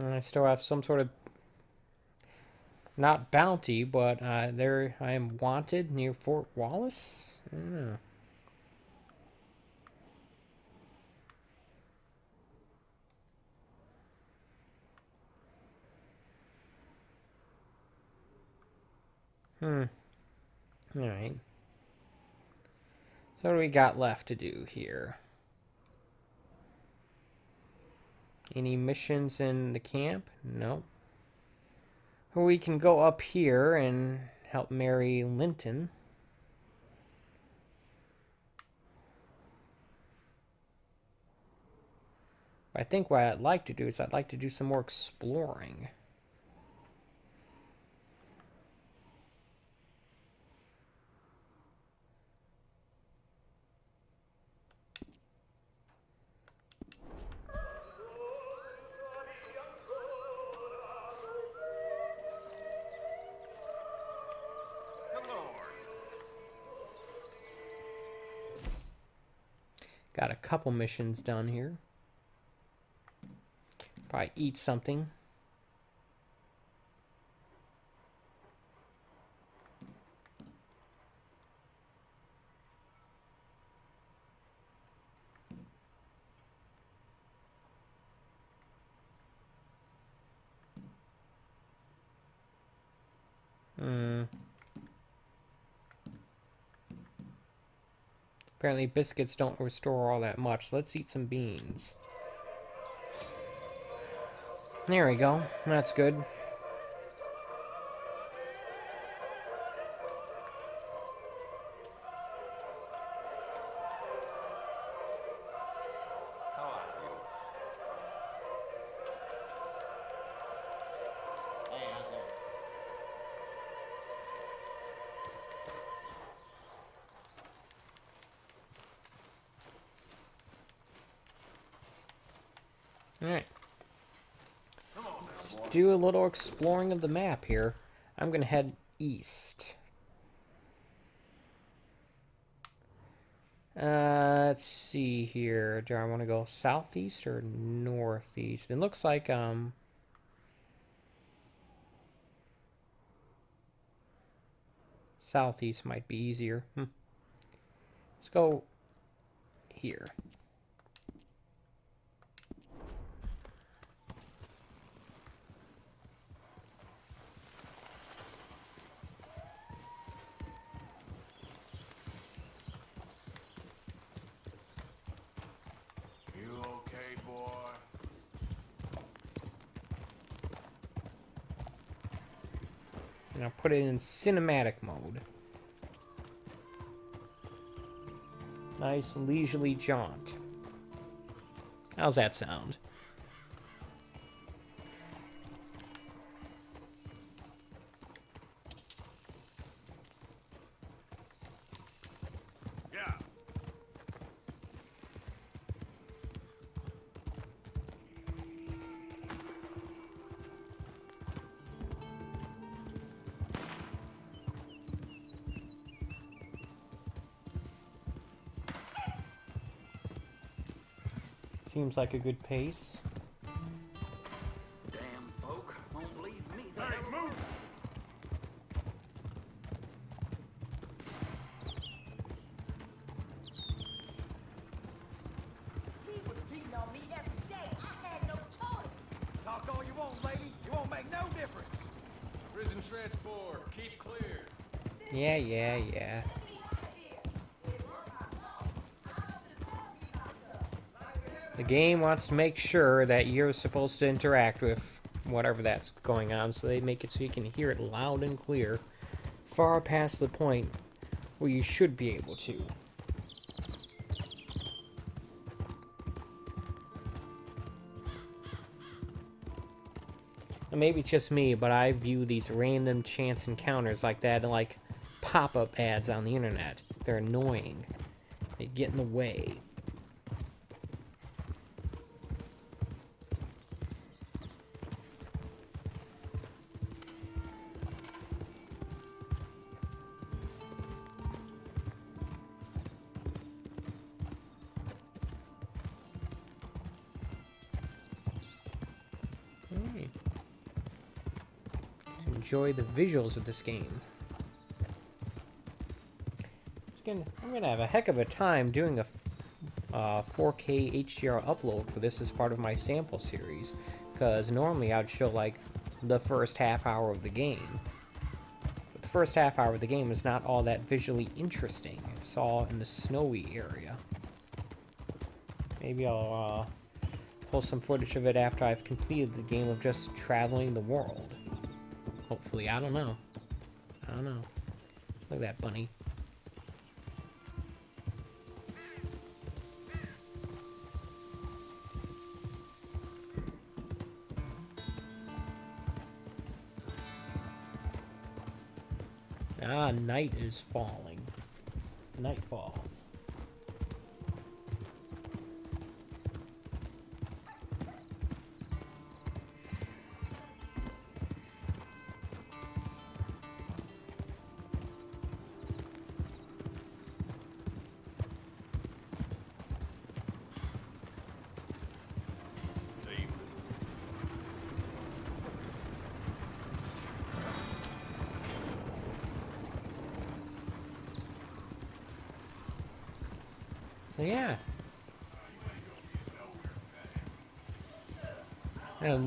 I still have some sort of not bounty, but uh, there I am wanted near Fort Wallace. I don't know. Hmm. Alright. So what do we got left to do here? Any missions in the camp? Nope. Or we can go up here and help Mary Linton. I think what I'd like to do is I'd like to do some more exploring. Couple missions done here. Probably eat something. Apparently biscuits don't restore all that much. Let's eat some beans. There we go. That's good. Little exploring of the map here. I'm going to head east. Uh, let's see here. Do I want to go southeast or northeast? It looks like, um... Southeast might be easier. Hmm. Let's go here. You okay, boy? And I'll put it in cinematic mode. Nice leisurely jaunt. How's that sound? Seems like a good pace. Game wants to make sure that you're supposed to interact with whatever that's going on, so they make it so you can hear it loud and clear, far past the point where you should be able to. And maybe it's just me, but I view these random chance encounters like that like pop-up ads on the internet. They're annoying. They get in the way. Enjoy the visuals of this game. Gonna, I'm gonna have a heck of a time doing a uh, 4K HDR upload for this as part of my sample series, because normally I'd show like the first half hour of the game. But the first half hour of the game is not all that visually interesting. It's all in the snowy area. Maybe I'll uh, pull some footage of it after I've completed the game of just traveling the world. Hopefully, I don't know. I don't know. Look at that bunny. Ah, night is falling. Nightfall.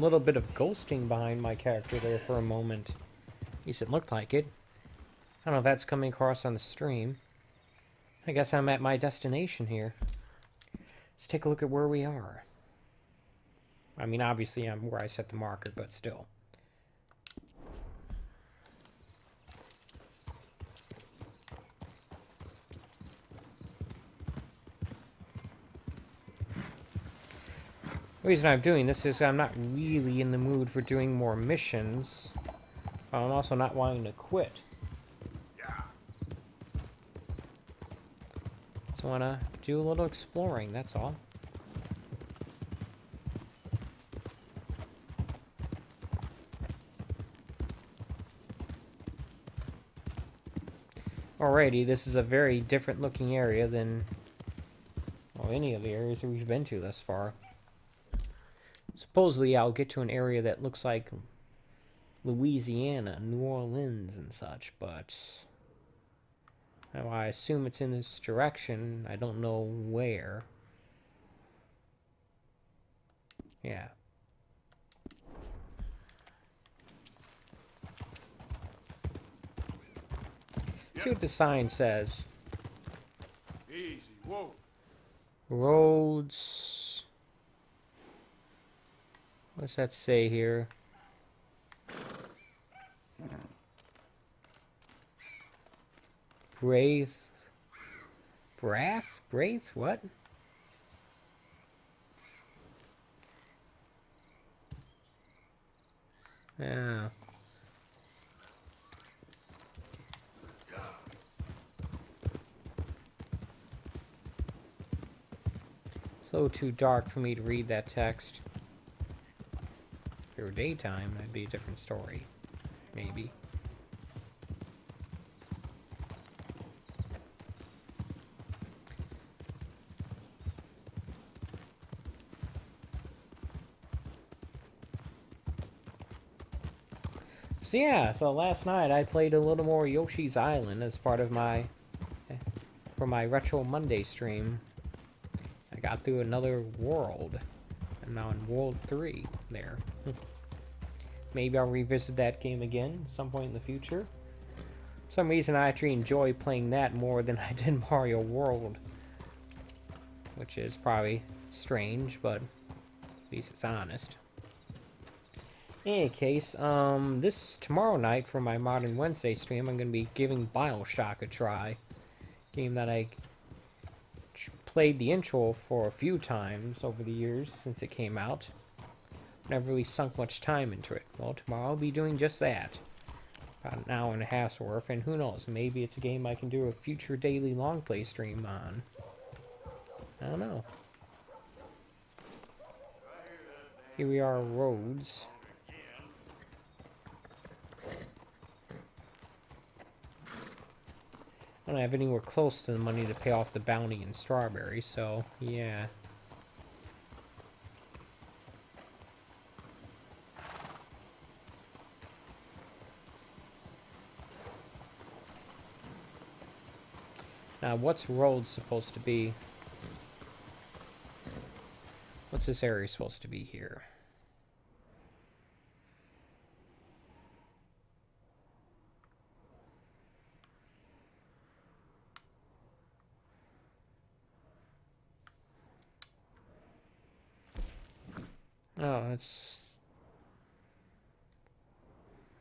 Little bit of ghosting behind my character there for a moment. At least it looked like it. I don't know if that's coming across on the stream. I guess I'm at my destination here. Let's take a look at where we are. I mean, obviously I'm where I set the marker, but still. The reason I'm doing this is I'm not really in the mood for doing more missions. But I'm also not wanting to quit. Just want to do a little exploring, that's all. Alrighty, this is a very different looking area than well, any of the areas that we've been to thus far. Supposedly I'll get to an area that looks like Louisiana, New Orleans and such, but well, I assume it's in this direction. I don't know where. Yeah. See what the sign says. Easy, whoa. Roads. What's that say here? Braith. Brath? Braith? What? Yeah. So too dark for me to read that text. If it were daytime, that'd be a different story. Maybe. So yeah, so last night I played a little more Yoshi's Island as part of my for my Retro Monday stream. I got through another world. I'm now in World 3 there. Maybe I'll revisit that game again some point in the future. For some reason I actually enjoy playing that more than I did Mario World. Which is probably strange, but at least it's honest. In any case, um, this tomorrow night for my Modern Wednesday stream, I'm going to be giving Bioshock a try. Game that I played the intro for a few times over the years since it came out. Never really sunk much time into it. Well, tomorrow I'll be doing just that. About an hour and a half's worth, and who knows, maybe it's a game I can do a future daily long play stream on. I don't know. Here we are, roads. I don't have anywhere close to the money to pay off the bounty in Strawberry, so yeah. Now, what's road supposed to be? What's this area supposed to be here? It's...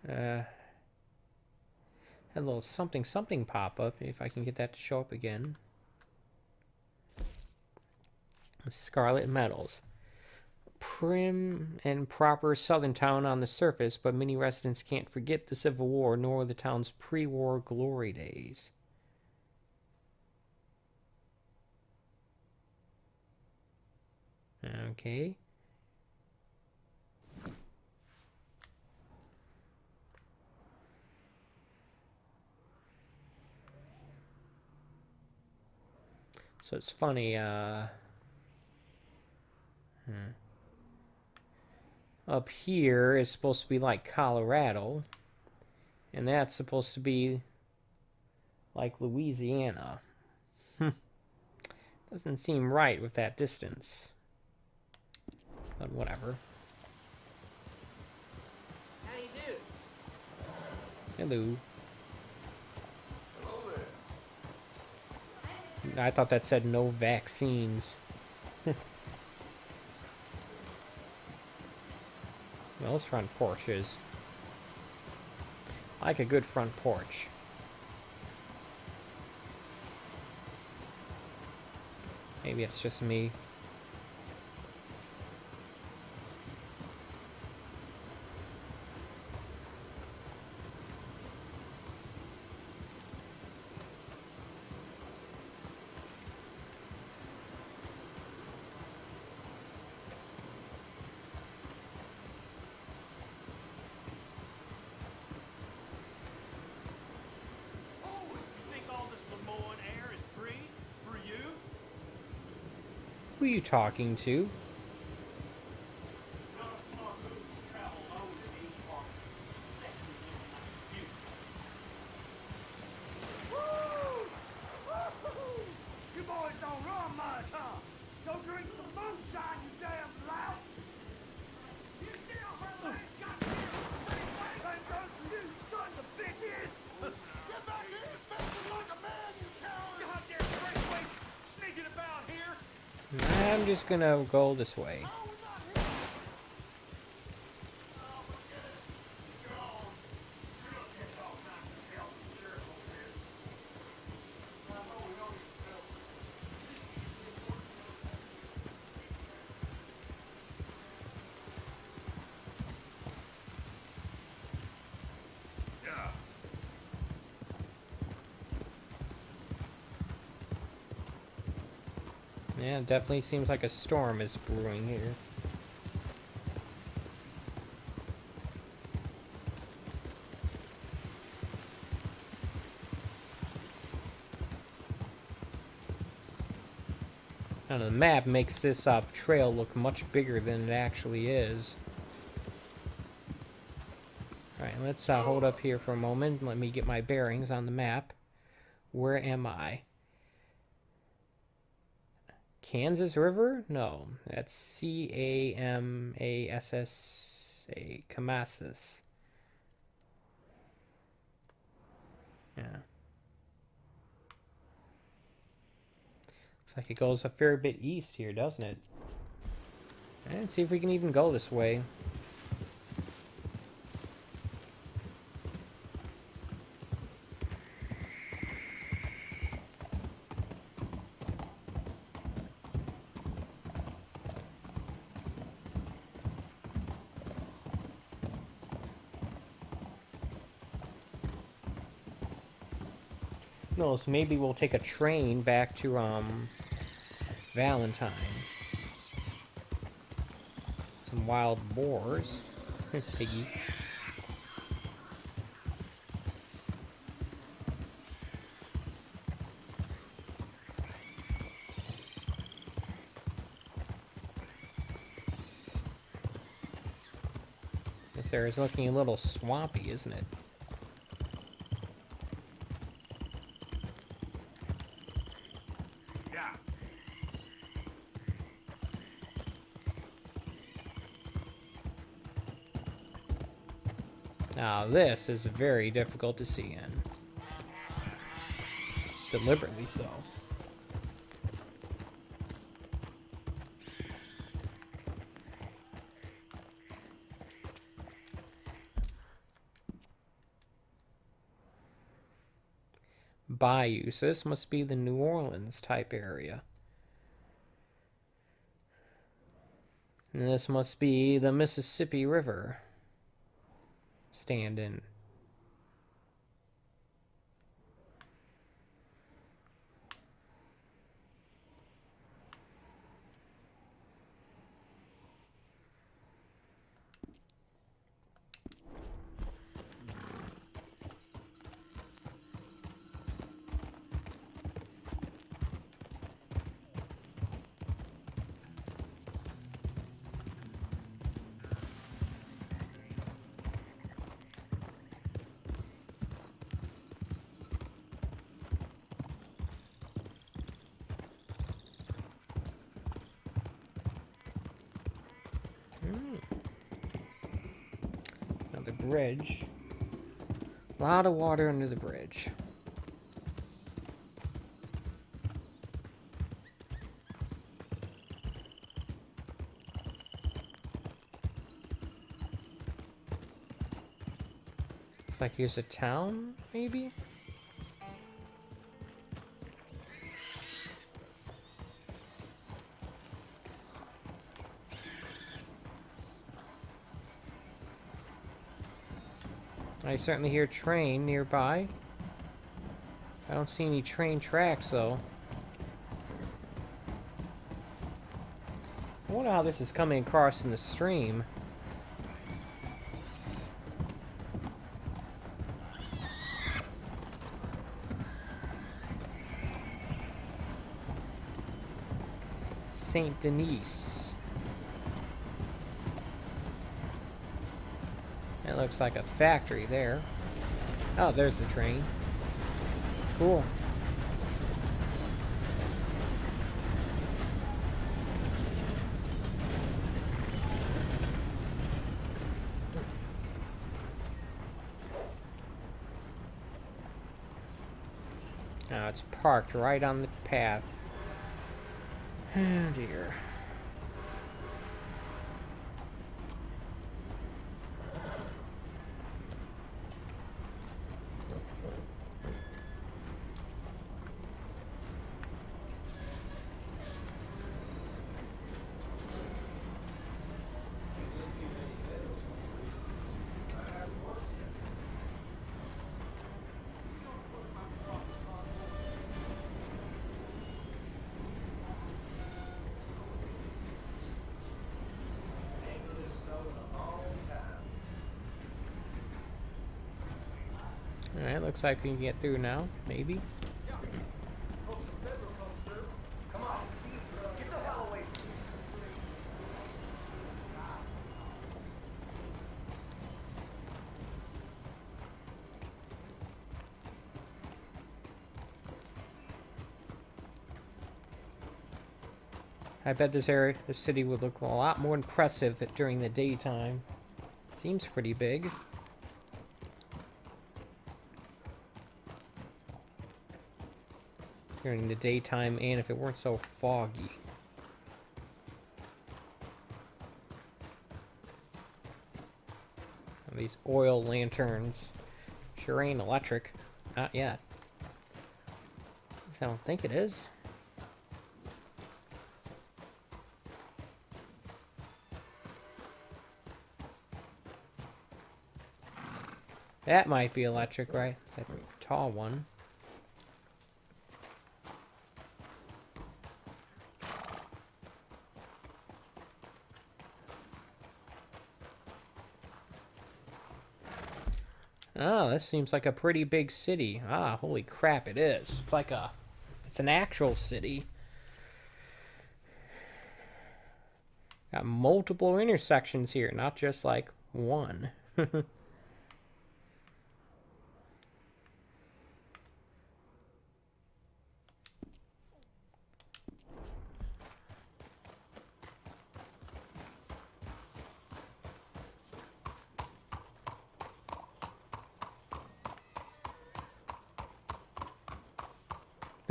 Uh... A little something something pop up, if I can get that to show up again. Scarlett Meadows. Prim and proper southern town on the surface, but many residents can't forget the Civil War nor the town's pre-war glory days. Okay. So it's funny, uh... Hmm. Up here is supposed to be like Colorado. And that's supposed to be like Louisiana. Hmm. Doesn't seem right with that distance. But whatever. How do you do? Hello. I thought that said no vaccines. Those front porches. Like a good front porch. Maybe it's just me. Talking to? Gonna go this way. Yeah, it definitely seems like a storm is brewing here. Now the map makes this uh, trail look much bigger than it actually is. Alright, let's uh, hold up here for a moment. Let me get my bearings on the map. Where am I? Kansas River? No, that's C A M A S S A. Camassus. Yeah. Looks like it goes a fair bit east here, doesn't it? And see if we can even go this way. Maybe we'll take a train back to, um, Valentine. Some wild boars. Piggy. This area's looking a little swampy, isn't it? This is very difficult to see in. Deliberately so. Bayou, so this must be the New Orleans type area. And this must be the Mississippi River stand in. Bridge. A lot of water under the bridge. Looks like here's a town, maybe? Certainly hear train nearby. I don't see any train tracks though. I wonder how this is coming across in the stream. Saint Denis. That looks like a factory there. Oh, there's the train. Cool. Now it's parked right on the path. Oh dear. Alright, looks like we can get through now, maybe. I bet this area, this city would look a lot more impressive during the daytime. Seems pretty big. During the daytime and if it weren't so foggy. These oil lanterns sure ain't electric. Not yet. I don't think it is. That might be electric, right? That tall one. Oh, this seems like a pretty big city. Ah, holy crap, it is. It's like a... It's an actual city. Got multiple intersections here, not just like one.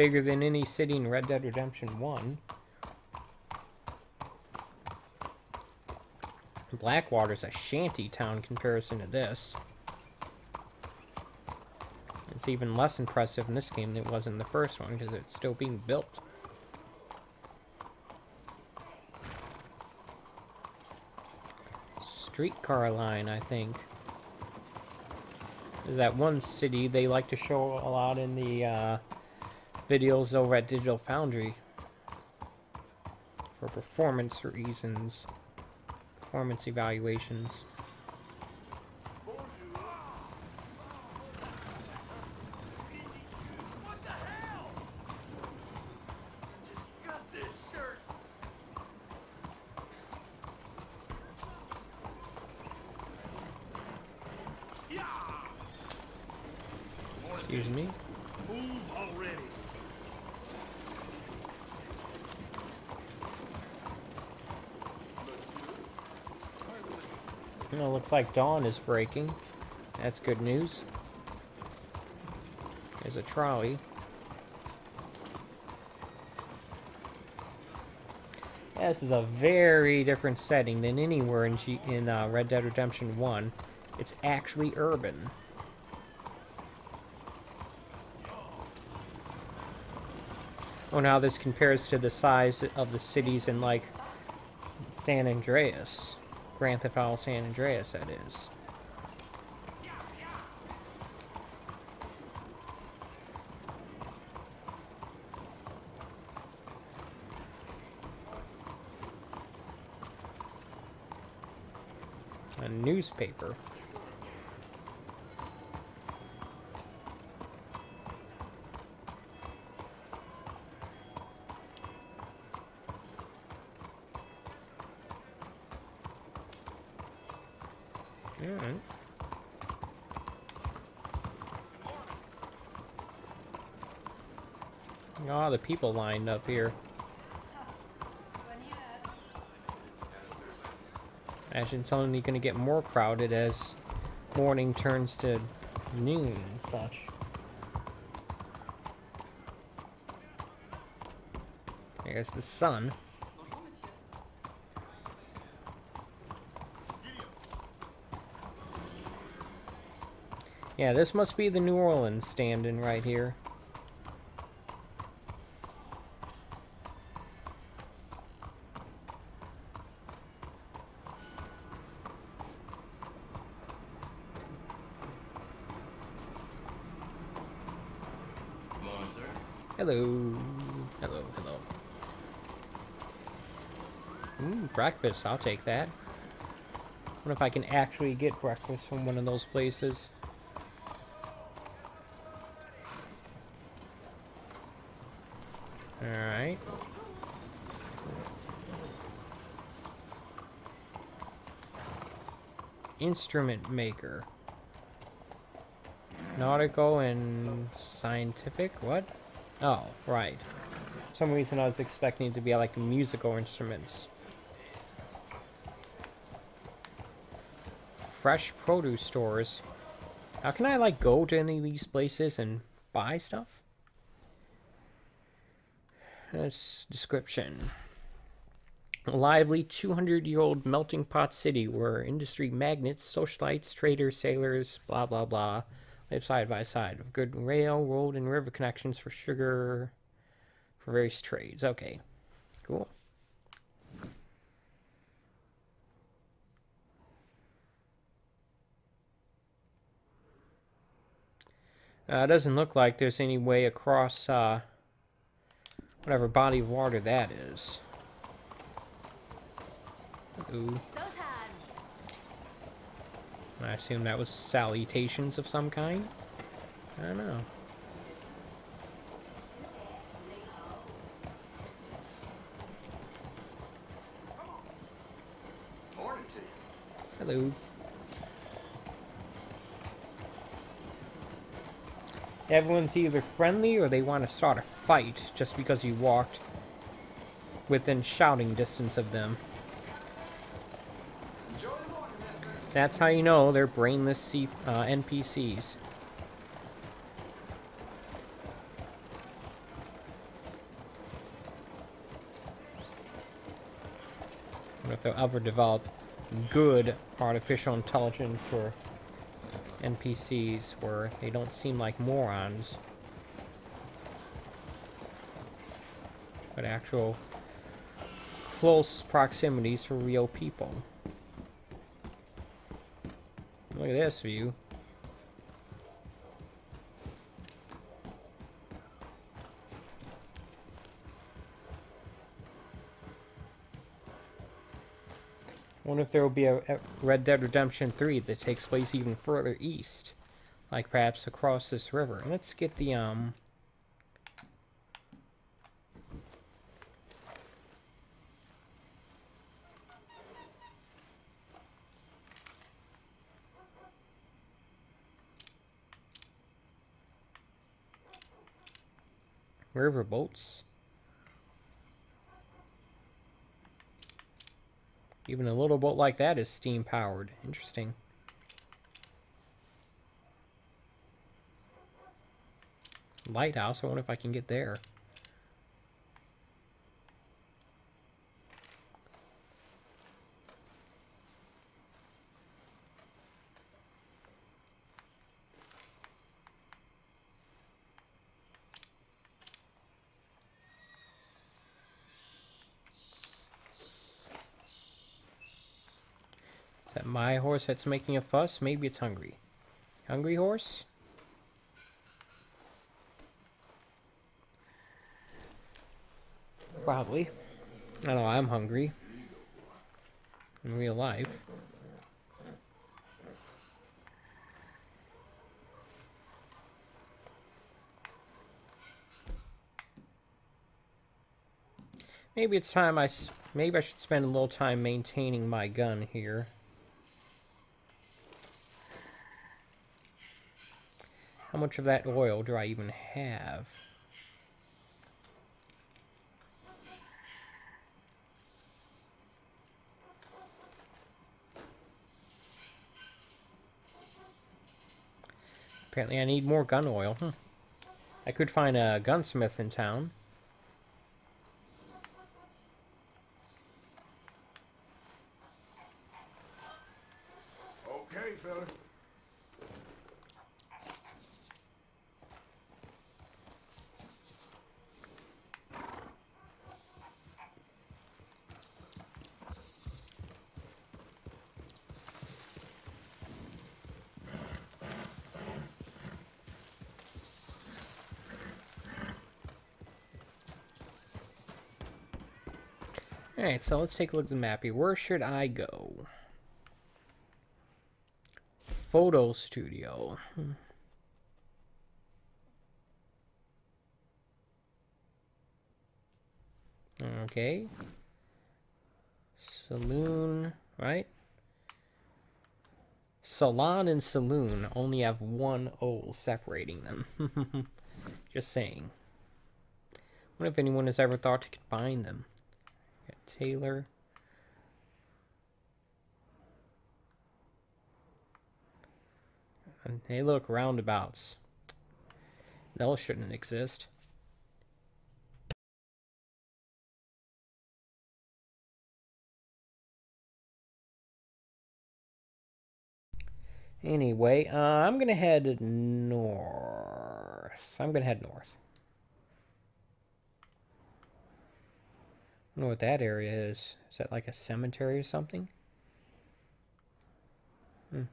Bigger than any city in Red Dead Redemption 1. Blackwater's a shanty town comparison to this. It's even less impressive in this game than it was in the first one because it's still being built. Streetcar line, I think. Is that one city they like to show a lot in the uh, videos over at Digital Foundry for performance reasons, performance evaluations. Like dawn is breaking. That's good news. There's a trolley. This is a very different setting than anywhere in, G in uh, Red Dead Redemption 1. It's actually urban. Oh, now this compares to the size of the cities in, like, San Andreas. Grand Theft Auto San Andreas, that is. A newspaper. Alright. Oh, the people lined up here. Imagine it's only going to get more crowded as morning turns to noon and such. There's the sun. Yeah, this must be the New Orleans stand-in right here. Hello. Hello, hello. Ooh, breakfast. I'll take that. wonder if I can actually get breakfast from one of those places. Alright. Instrument maker. Nautical and scientific? What? Oh, right. For some reason I was expecting it to be like musical instruments. Fresh produce stores. How can I like go to any of these places and buy stuff? This description. A lively 200-year-old melting pot city where industry magnates, socialites, traders, sailors, blah blah blah, side by side with good rail, road, and river connections for sugar, for various trades. Okay, cool. Uh, it doesn't look like there's any way across uh, whatever body of water that is. Ooh. I assume that was salutations of some kind? I don't know. Hello. Everyone's either friendly or they want to start a fight just because you walked within shouting distance of them. That's how you know they're brainless C uh, NPCs. If they'll ever develop good artificial intelligence for NPCs where they don't seem like morons. But actual close proximities for real people. Look at this view. wonder if there will be a, Red Dead Redemption 3 that takes place even further east. Like perhaps across this river. Let's get the, um... River boats. Even a little boat like that is steam powered. Interesting. Lighthouse, I wonder if I can get there. My horse that's making a fuss? Maybe it's hungry. Hungry horse? Probably. I know I'm hungry. In real life. Maybe it's time I... Maybe I should spend a little time maintaining my gun here. How much of that oil do I even have? Apparently I need more gun oil. I could find a gunsmith in town. Okay, fella. Alright, so let's take a look at the map here. Where should I go? Photo studio. Hmm. Okay. Saloon, right? Salon and saloon only have one O separating them. Just saying. What if anyone has ever thought to combine them? Taylor. And hey, look, roundabouts. Those shouldn't exist. Anyway, uh, I'm gonna head north. I'm gonna head north. I don't know what that area is. Is that like a cemetery or something? Hmm.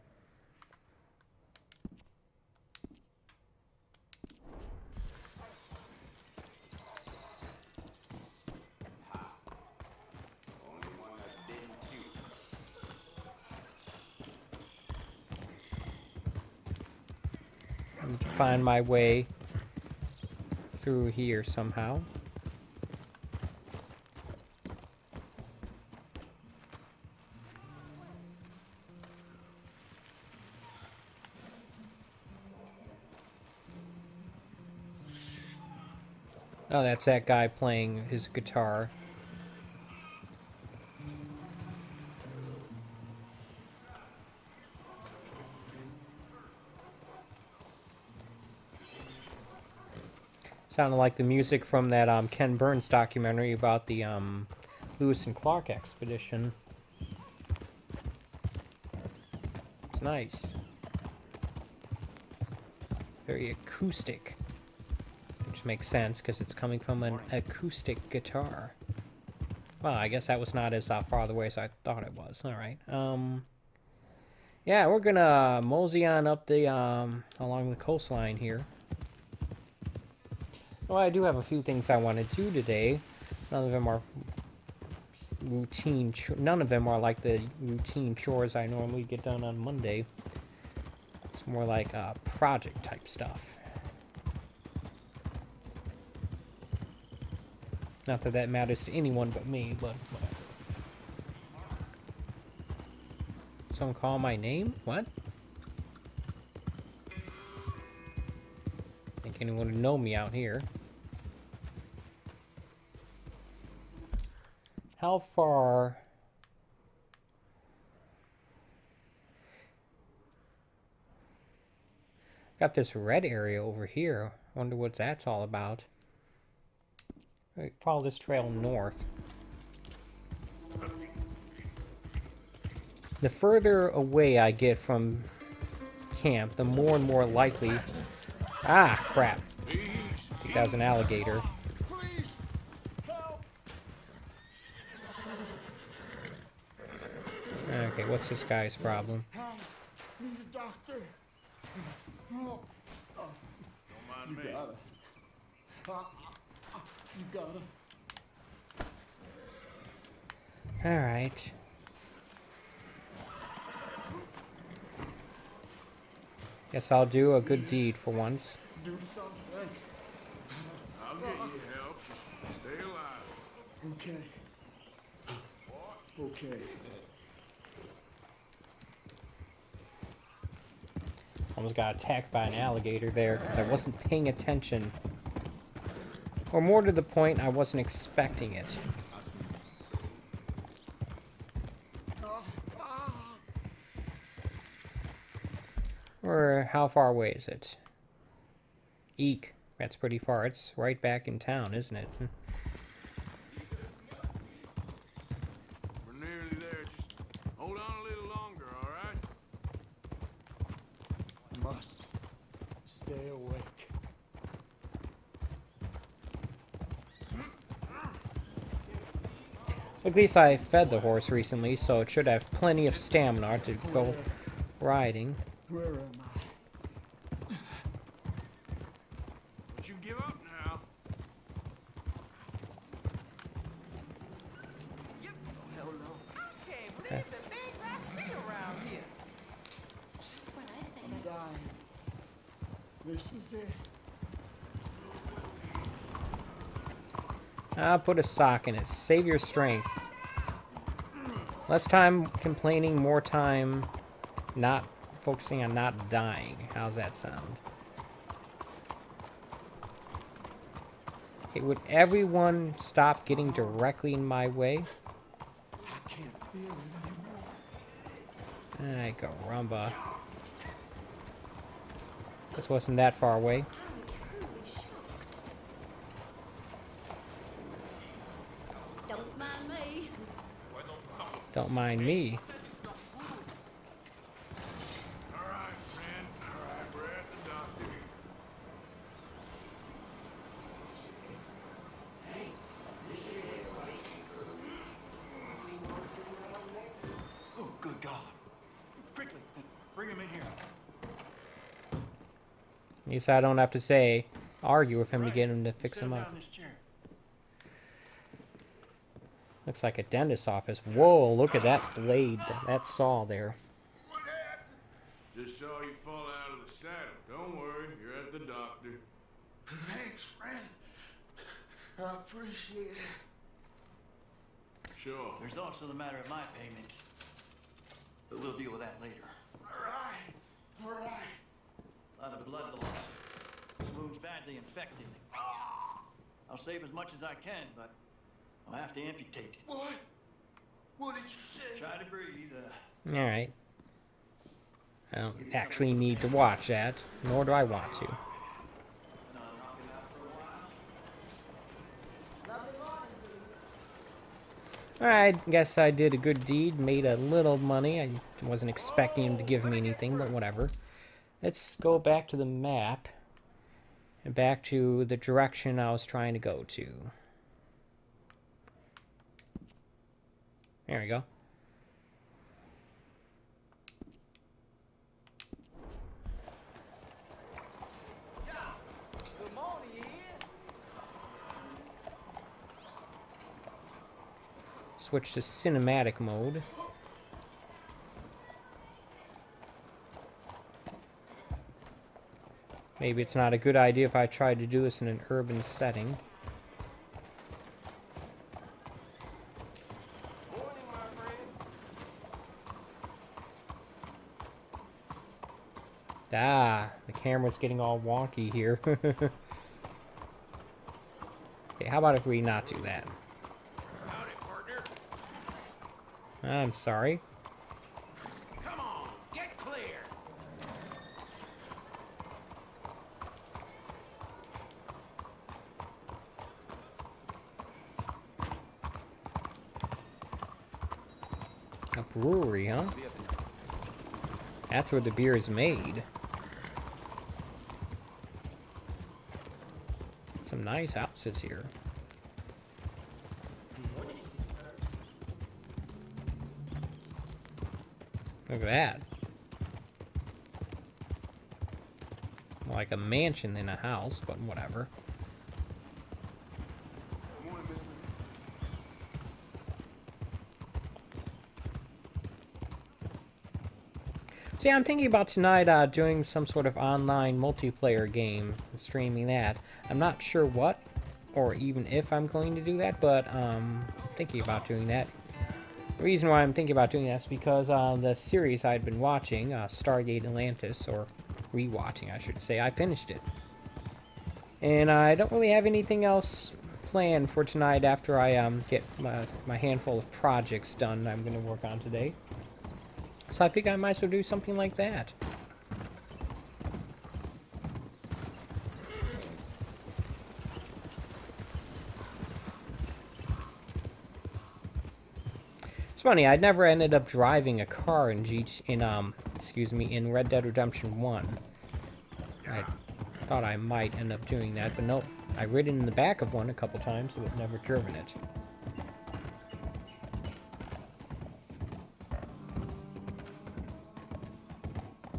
Find my way through here somehow. Oh, that's that guy playing his guitar. Sounded like the music from that um, Ken Burns documentary about the um, Lewis and Clark expedition. It's nice. Very acoustic. Which makes sense because it's coming from an acoustic guitar. Well, I guess that was not as uh, far away as I thought it was. Alright. Um, yeah, we're gonna mosey on up the um, along the coastline here. Well, I do have a few things I want to do today. None of them are routine. None of them are like the routine chores I normally get done on Monday. It's more like uh, project type stuff. Not that that matters to anyone but me, but whatever. Someone call my name? What? Think anyone would know me out here. How far... Got this red area over here. Wonder what that's all about. Right, follow this trail north. The further away I get from camp, the more and more likely... Ah, crap. I think that was an alligator. Okay, what's this guy's problem? Doctor. Don't mind me. Gotta. You gotta. Alright. Guess I'll do a good deed for once. Do something. I'll get you help. Just stay alive. Okay. Okay. Almost got attacked by an alligator there because I wasn't paying attention. Or more to the point, I wasn't expecting it. Or how far away is it? Eek. That's pretty far. It's right back in town, isn't it? Hmm. We're nearly there. Just hold on a little longer, all right? Must stay awake. At least I fed the horse recently, so it should have plenty of stamina to go riding. Where am I? Don't you give up now. Okay. I'm dying. This is it. I'll put a sock in it. Save your strength. Less time complaining, more time not focusing on not dying. How's that sound? Okay, would everyone stop getting directly in my way? I it anymore. Alright, go rumba. This wasn't that far away. Don't mind me. Don't mind me. All right, friend. All right, we're at the doctor. Oh, good God. Quickly, bring him over there Oh good god Quickly bring him in here. At least I don't have to say, argue with him to get him to fix him up. This chair. Looks like a dentist's office. Whoa, look at that blade, that saw there. What happened? Just saw you fall out of the saddle. Don't worry, you're at the doctor. Thanks, friend. I appreciate it. Sure. There's also the matter of my payment. But we'll deal with that later. All right. All right. A lot of blood loss. This wound's badly infected. I'll save as much as I can, but I'll have to amputate it. What? What did you say? Try to breathe. Uh, Alright. I don't actually need to watch that, nor do I want to. Alright, guess I did a good deed, made a little money. I wasn't expecting him to give me anything, but whatever. Let's go back to the map. And back to the direction I was trying to go to. There we go. Switch to cinematic mode. Maybe it's not a good idea if I try to do this in an urban setting. Ah, the camera's getting all wonky here. okay, how about if we not do that? Howdy, partner. I'm sorry. Come on, get clear. A brewery, huh? That's where the beer is made. Some nice houses here. Look at that. Like a mansion than a house, but whatever. See, I'm thinking about tonight uh, doing some sort of online multiplayer game, and streaming that. I'm not sure what, or even if I'm going to do that, but um, I'm thinking about doing that. The reason why I'm thinking about doing that is because uh, the series I'd been watching, uh, Stargate Atlantis, or rewatching, I should say. I finished it. And I don't really have anything else planned for tonight after I um, get my, my handful of projects done I'm going to work on today. So I think I might as well do something like that. It's funny, I never ended up driving a car in G in um excuse me in Red Dead Redemption 1. I thought I might end up doing that, but nope. I've ridden in the back of one a couple times, but never driven it.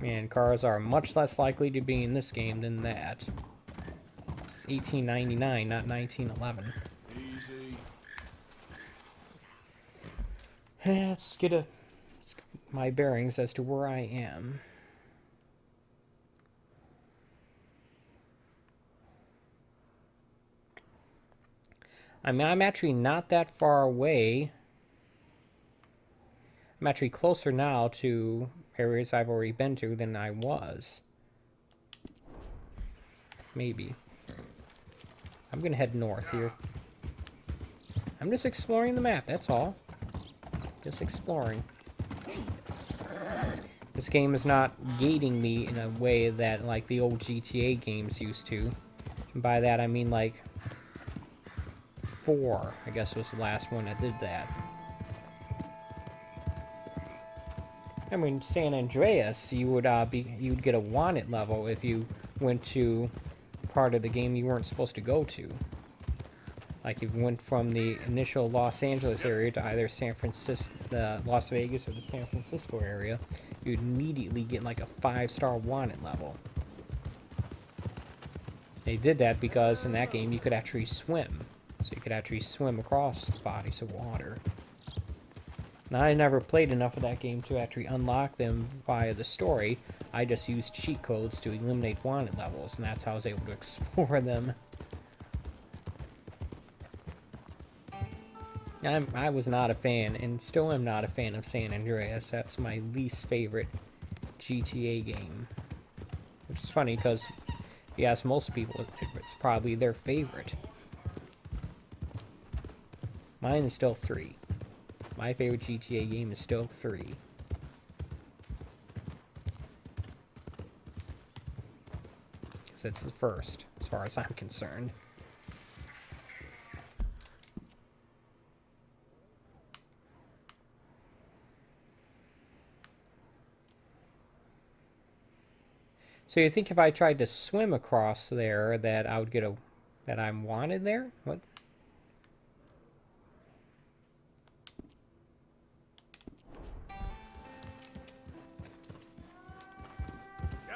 And cars are much less likely to be in this game than that. It's 1899, not 1911. Easy. Let's get a let's get my bearings as to where I am. I mean, I'm actually not that far away. I'm actually closer now to areas I've already been to than I was. Maybe. I'm gonna head north here. I'm just exploring the map, that's all. Just exploring. This game is not gating me in a way that like the old GTA games used to. And by that I mean like 4, I guess was the last one that did that. I mean, San Andreas, you would uh, be you would get a wanted level if you went to part of the game you weren't supposed to go to. Like if you went from the initial Los Angeles area to either San Francisco, the Las Vegas, or the San Francisco area, you'd immediately get like a five-star wanted level. They did that because in that game you could actually swim. So you could actually swim across bodies of water. Now, I never played enough of that game to actually unlock them via the story. I just used cheat codes to eliminate wanted levels, and that's how I was able to explore them. I'm, I was not a fan, and still am not a fan of San Andreas. That's my least favorite GTA game. Which is funny, because if you ask most people, it's probably their favorite. Mine is still 3. My favorite GTA game is still 3. Because it's the first, as far as I'm concerned. So you think if I tried to swim across there that I would get a that I'm wanted there? What?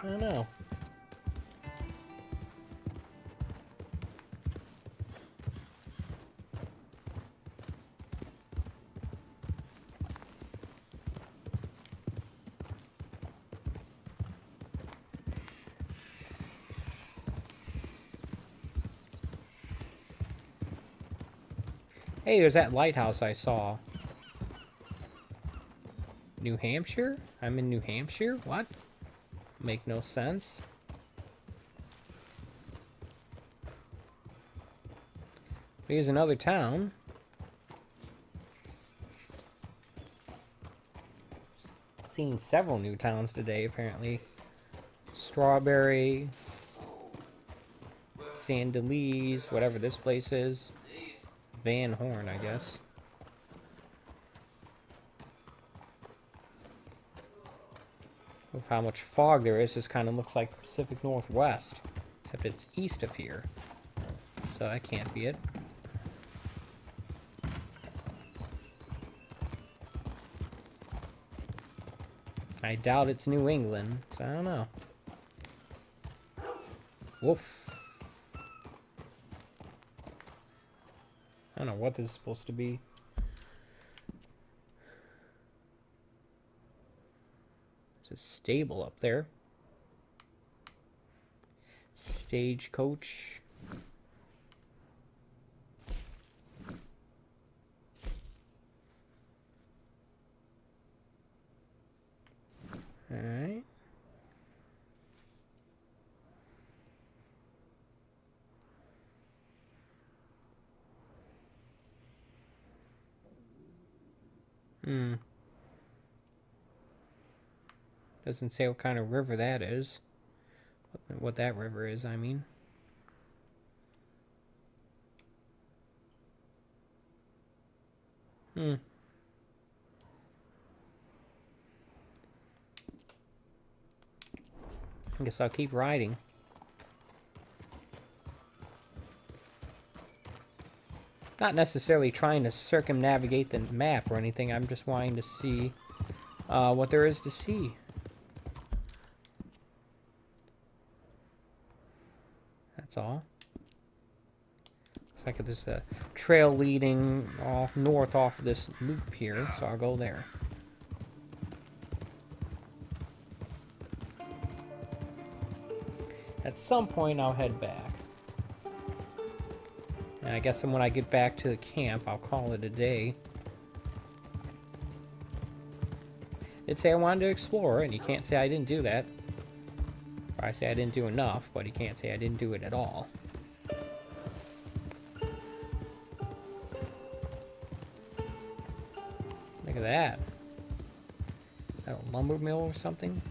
I don't know. Hey, there's that lighthouse I saw. New Hampshire? I'm in New Hampshire? What? Make no sense. Here's another town. Seen several new towns today, apparently. Strawberry, Sandalese, whatever this place is. Van Horn, I guess. With how much fog there is, this kind of looks like Pacific Northwest. Except it's east of here. So that can't be it. I doubt it's New England, so I don't know. Woof. I don't know what this is supposed to be. is stable up there. Stagecoach. Alright. Hmm. Doesn't say what kind of river that is. What that river is, I mean. Hmm. I guess I'll keep riding. Not necessarily trying to circumnavigate the map or anything, I'm just wanting to see uh, what there is to see. That's all. Looks like there's a trail leading off north off this loop here, so I'll go there. At some point, I'll head back. And I guess when I get back to the camp, I'll call it a day. Did say I wanted to explore, and you can't say I didn't do that. I say I didn't do enough, but you can't say I didn't do it at all. Look at that. Is that a lumber mill or something?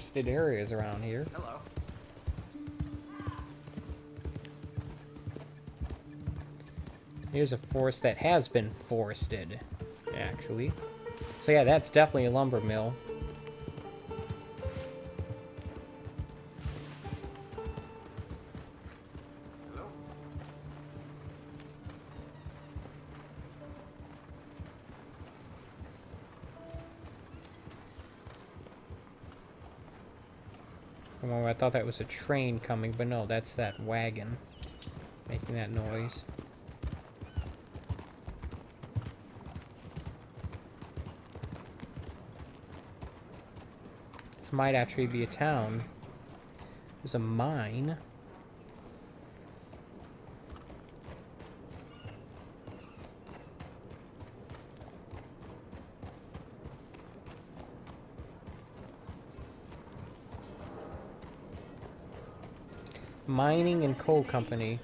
Forested areas around here. Hello. Here's a forest that has been forested, actually. So yeah, that's definitely a lumber mill. Thought that was a train coming, but no, that's that wagon making that noise. This might actually be a town. There's a mine. Mining and Coal Company.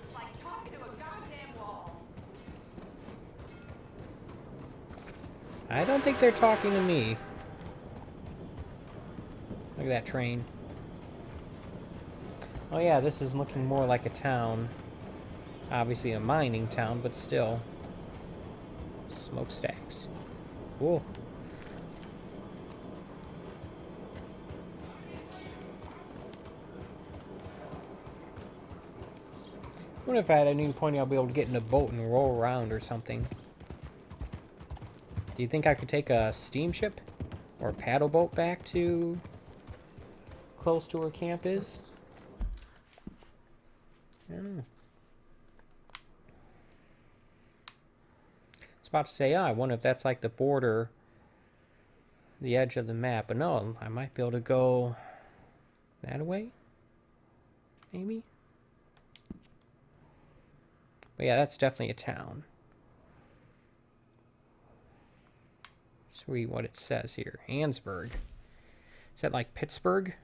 I don't think they're talking to me. Look at that train. Oh yeah, this is looking more like a town. Obviously a mining town, but still. Smokestacks. Cool. Wonder if at any point I'll be able to get in a boat and roll around or something. Do you think I could take a steamship or paddle boat back to close to where camp is? I don't know. I was about to say, yeah, I wonder if that's like the border, the edge of the map. But no, I might be able to go that way? Maybe? But yeah, that's definitely a town. Let's read what it says here. Annesburg. Is that like Pittsburgh?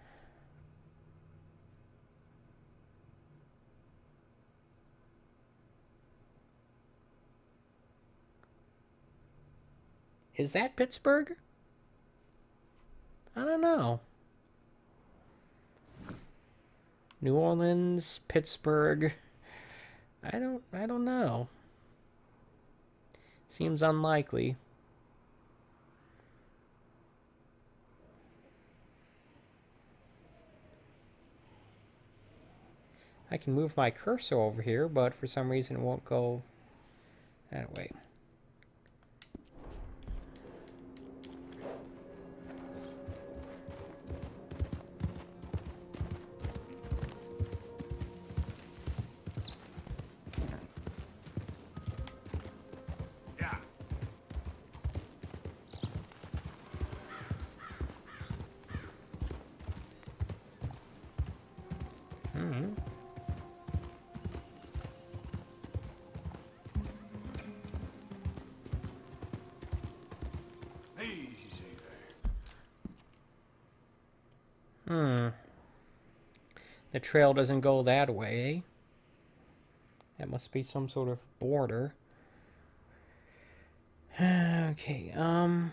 Is that Pittsburgh? I don't know. New Orleans, Pittsburgh. I don't I don't know. Seems unlikely. I can move my cursor over here, but for some reason it won't go that way. Trail doesn't go that way. That must be some sort of border. okay, um...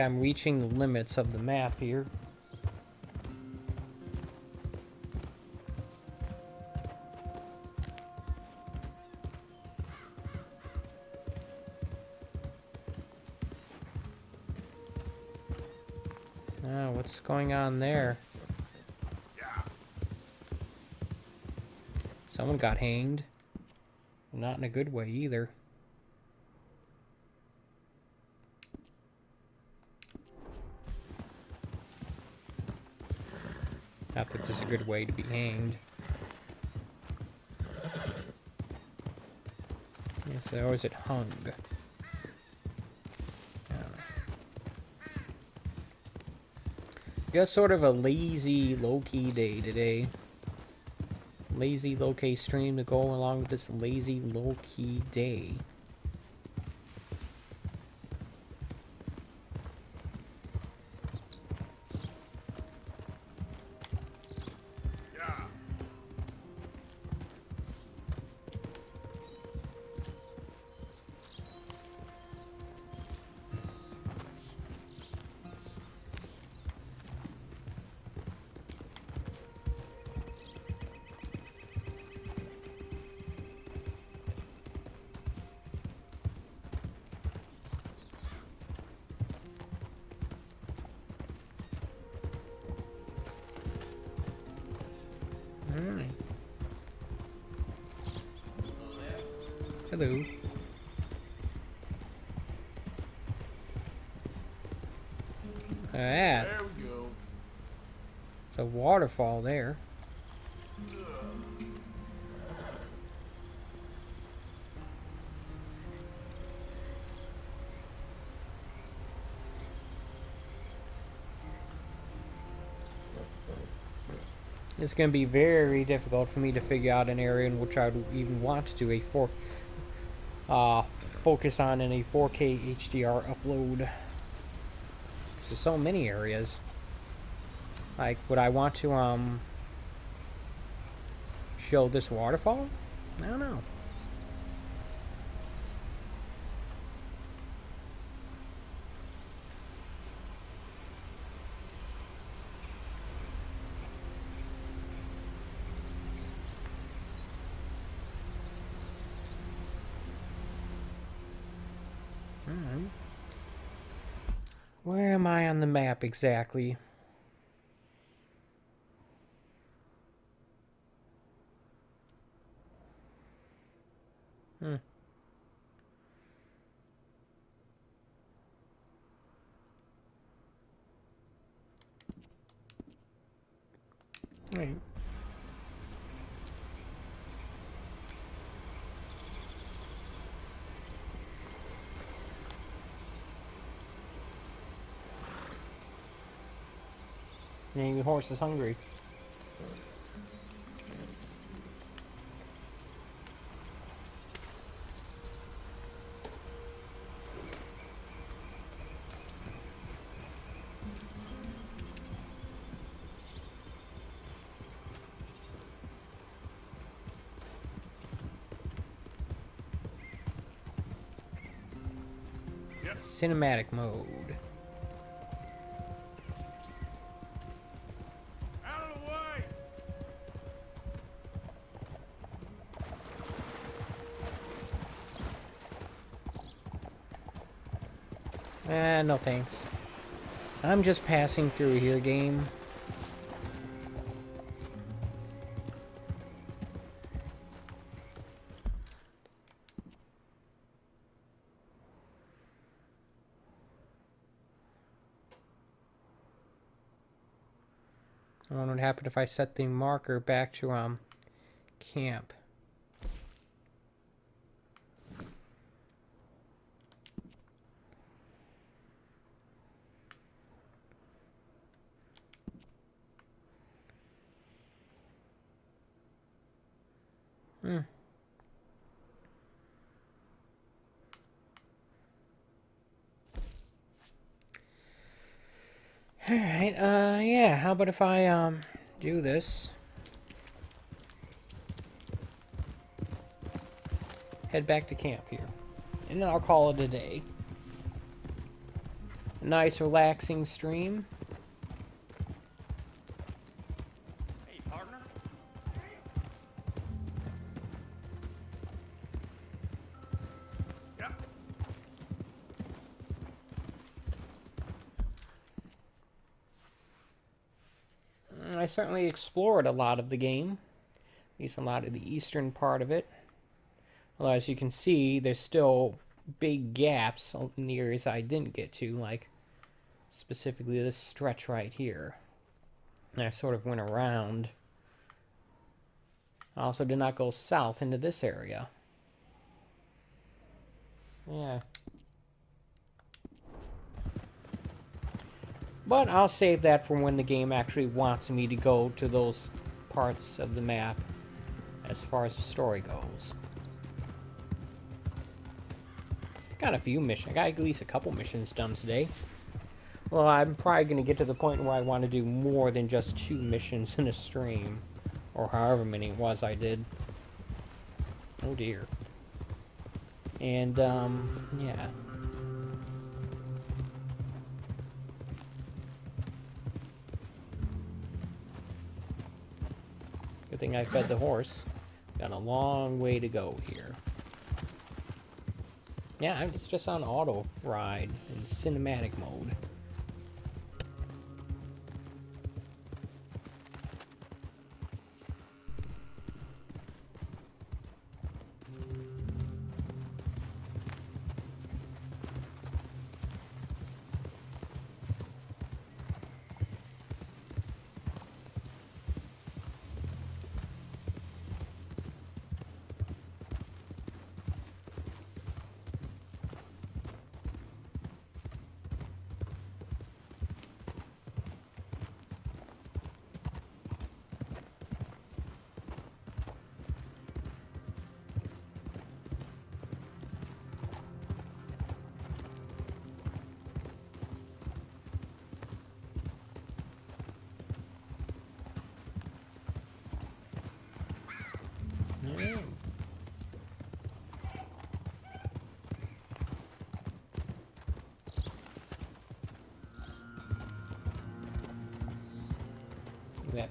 I'm reaching the limits of the map here. Oh, what's going on there? Someone got hanged. Not in a good way either. Not that there's a good way to be hanged. Yes, or is it hung? Got sort of a lazy, low-key day today. Lazy, low-key stream to go along with this lazy, low-key day. Waterfall there. It's going to be very difficult for me to figure out an area in which I would even want to do a four, uh, focus on in a 4K HDR upload. There's so many areas. Like, would I want to, um, show this waterfall? I don't know. Alright. Where am I on the map exactly? Hmm. Right. The horse is hungry. Cinematic mode. No thanks. I'm just passing through here, game. I wonder what happened if I set the marker back to, um, camp. Hmm. Alright, uh, about if I, um, do this? Head back to camp here. And then I'll call it a day. A nice, relaxing stream. Certainly explored a lot of the game. At least a lot of the eastern part of it. Although, as you can see, there's still big gaps in the areas I didn't get to, like specifically this stretch right here. And I sort of went around. I also did not go south into this area. Yeah. But I'll save that for when the game actually wants me to go to those parts of the map as far as the story goes. Got a few missions. I got at least a couple missions done today. Well, I'm probably going to get to the point where I want to do more than just two missions in a stream. Or however many it was I did. Oh dear. And, um, yeah. Good thing I fed the horse. Got a long way to go here. Yeah, it's just on auto ride in cinematic mode.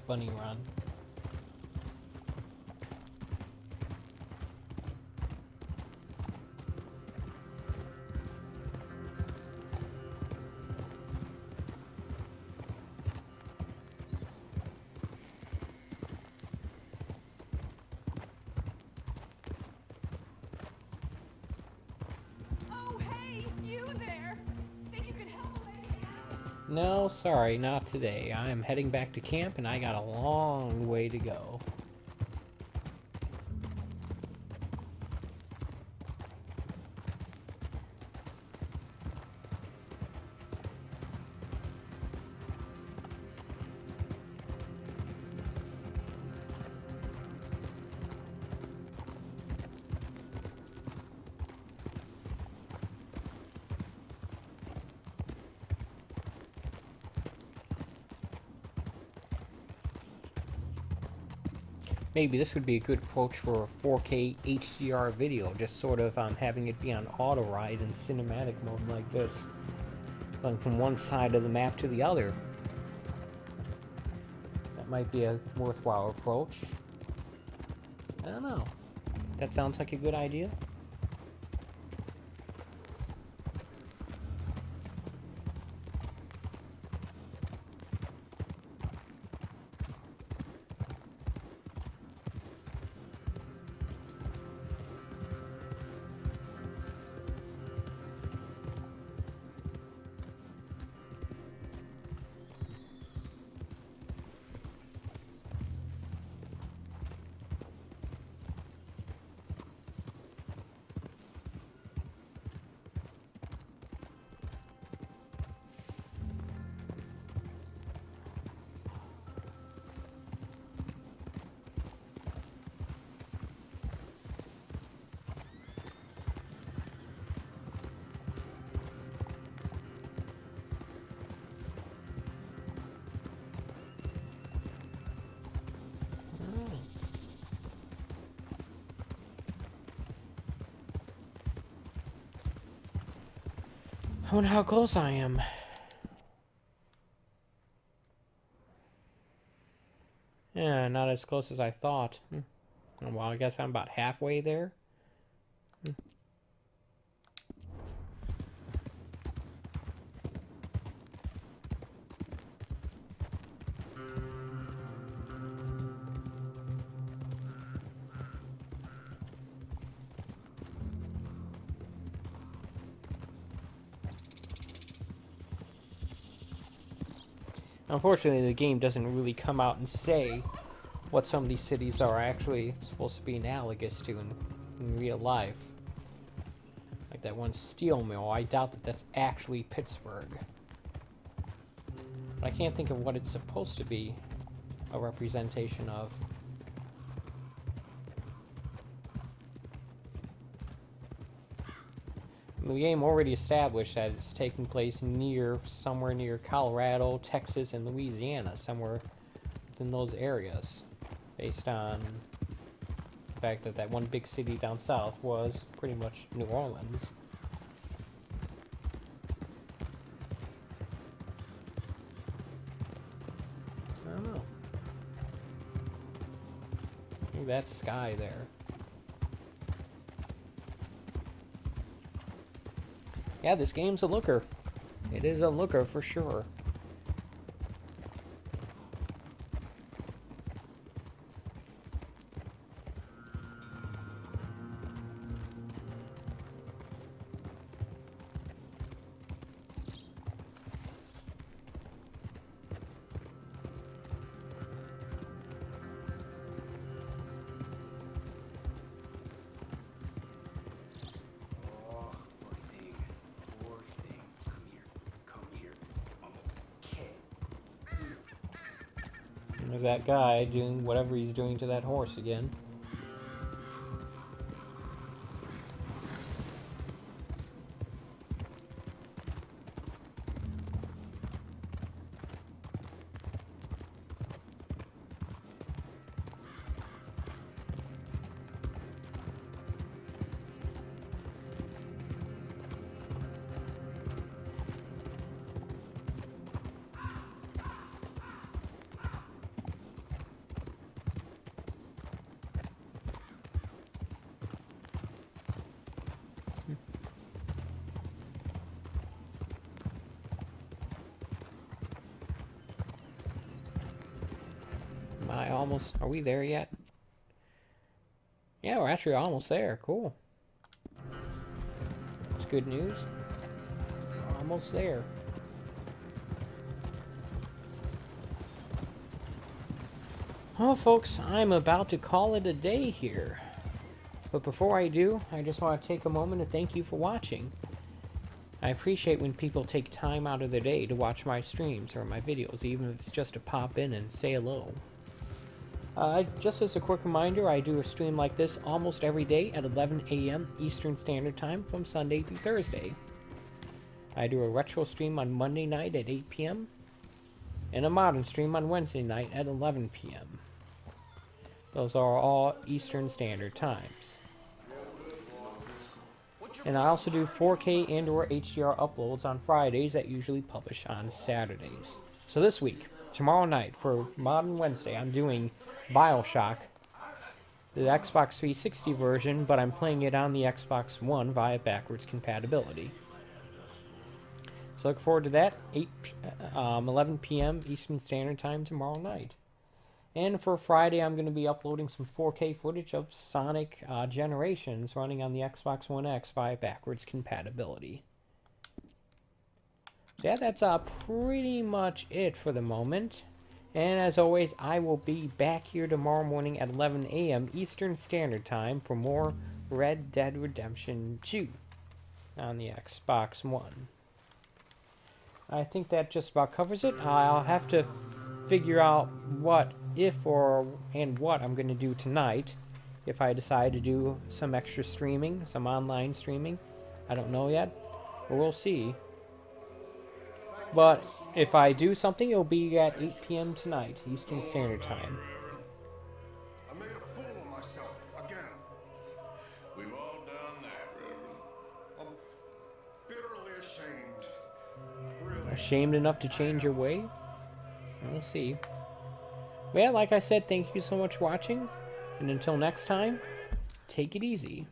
Bunny sorry, not today. I am heading back to camp and I got a long way to go. Maybe this would be a good approach for a 4K HDR video, just sort of um, having it be on auto ride in cinematic mode like this. Going from one side of the map to the other. That might be a worthwhile approach. I don't know. That sounds like a good idea. Wonder how close I am. Yeah, not as close as I thought. Hmm. Well, I guess I'm about halfway there. Unfortunately, the game doesn't really come out and say what some of these cities are actually supposed to be analogous to in, in real life. Like that one steel mill, I doubt that that's actually Pittsburgh. But I can't think of what it's supposed to be a representation of. The game already established that it's taking place near somewhere near Colorado, Texas, and Louisiana, somewhere in those areas, based on the fact that that one big city down south was pretty much New Orleans. I don't know. That sky there. Yeah, this game's a looker. It is a looker for sure. That guy doing whatever he's doing to that horse again. Are we there yet? Yeah, we're actually almost there. Cool. It's good news. almost there. Well, folks, I'm about to call it a day here. But before I do, I just want to take a moment to thank you for watching. I appreciate when people take time out of their day to watch my streams or my videos, even if it's just to pop in and say hello. Uh, just as a quick reminder, I do a stream like this almost every day at 11 a.m. Eastern Standard Time from Sunday through Thursday. I do a retro stream on Monday night at 8 p.m. and a modern stream on Wednesday night at 11 p.m. Those are all Eastern Standard Times. And I also do 4K and or HDR uploads on Fridays that usually publish on Saturdays. So this week, tomorrow night, for Modern Wednesday, I'm doing Bioshock, the Xbox 360 version, but I'm playing it on the Xbox One via backwards compatibility. So look forward to that, 8, um, 11 p.m. Eastern Standard Time tomorrow night. And for Friday, I'm going to be uploading some 4K footage of Sonic uh, Generations running on the Xbox One X via backwards compatibility. Yeah, that's uh, pretty much it for the moment. And as always, I will be back here tomorrow morning at 11 a.m. Eastern Standard Time for more Red Dead Redemption 2 on the Xbox One. I think that just about covers it. I'll have to figure out what, if, or and what I'm going to do tonight. If I decide to do some extra streaming, some online streaming. I don't know yet. But we'll see. But if I do something, it'll be at 8 p.m. tonight, Eastern Standard Time. I made a fool of myself again. We've all done that, Reverend. I'm bitterly ashamed. ashamed enough to change your way? We'll see. Well, like I said, thank you so much for watching. And until next time, take it easy.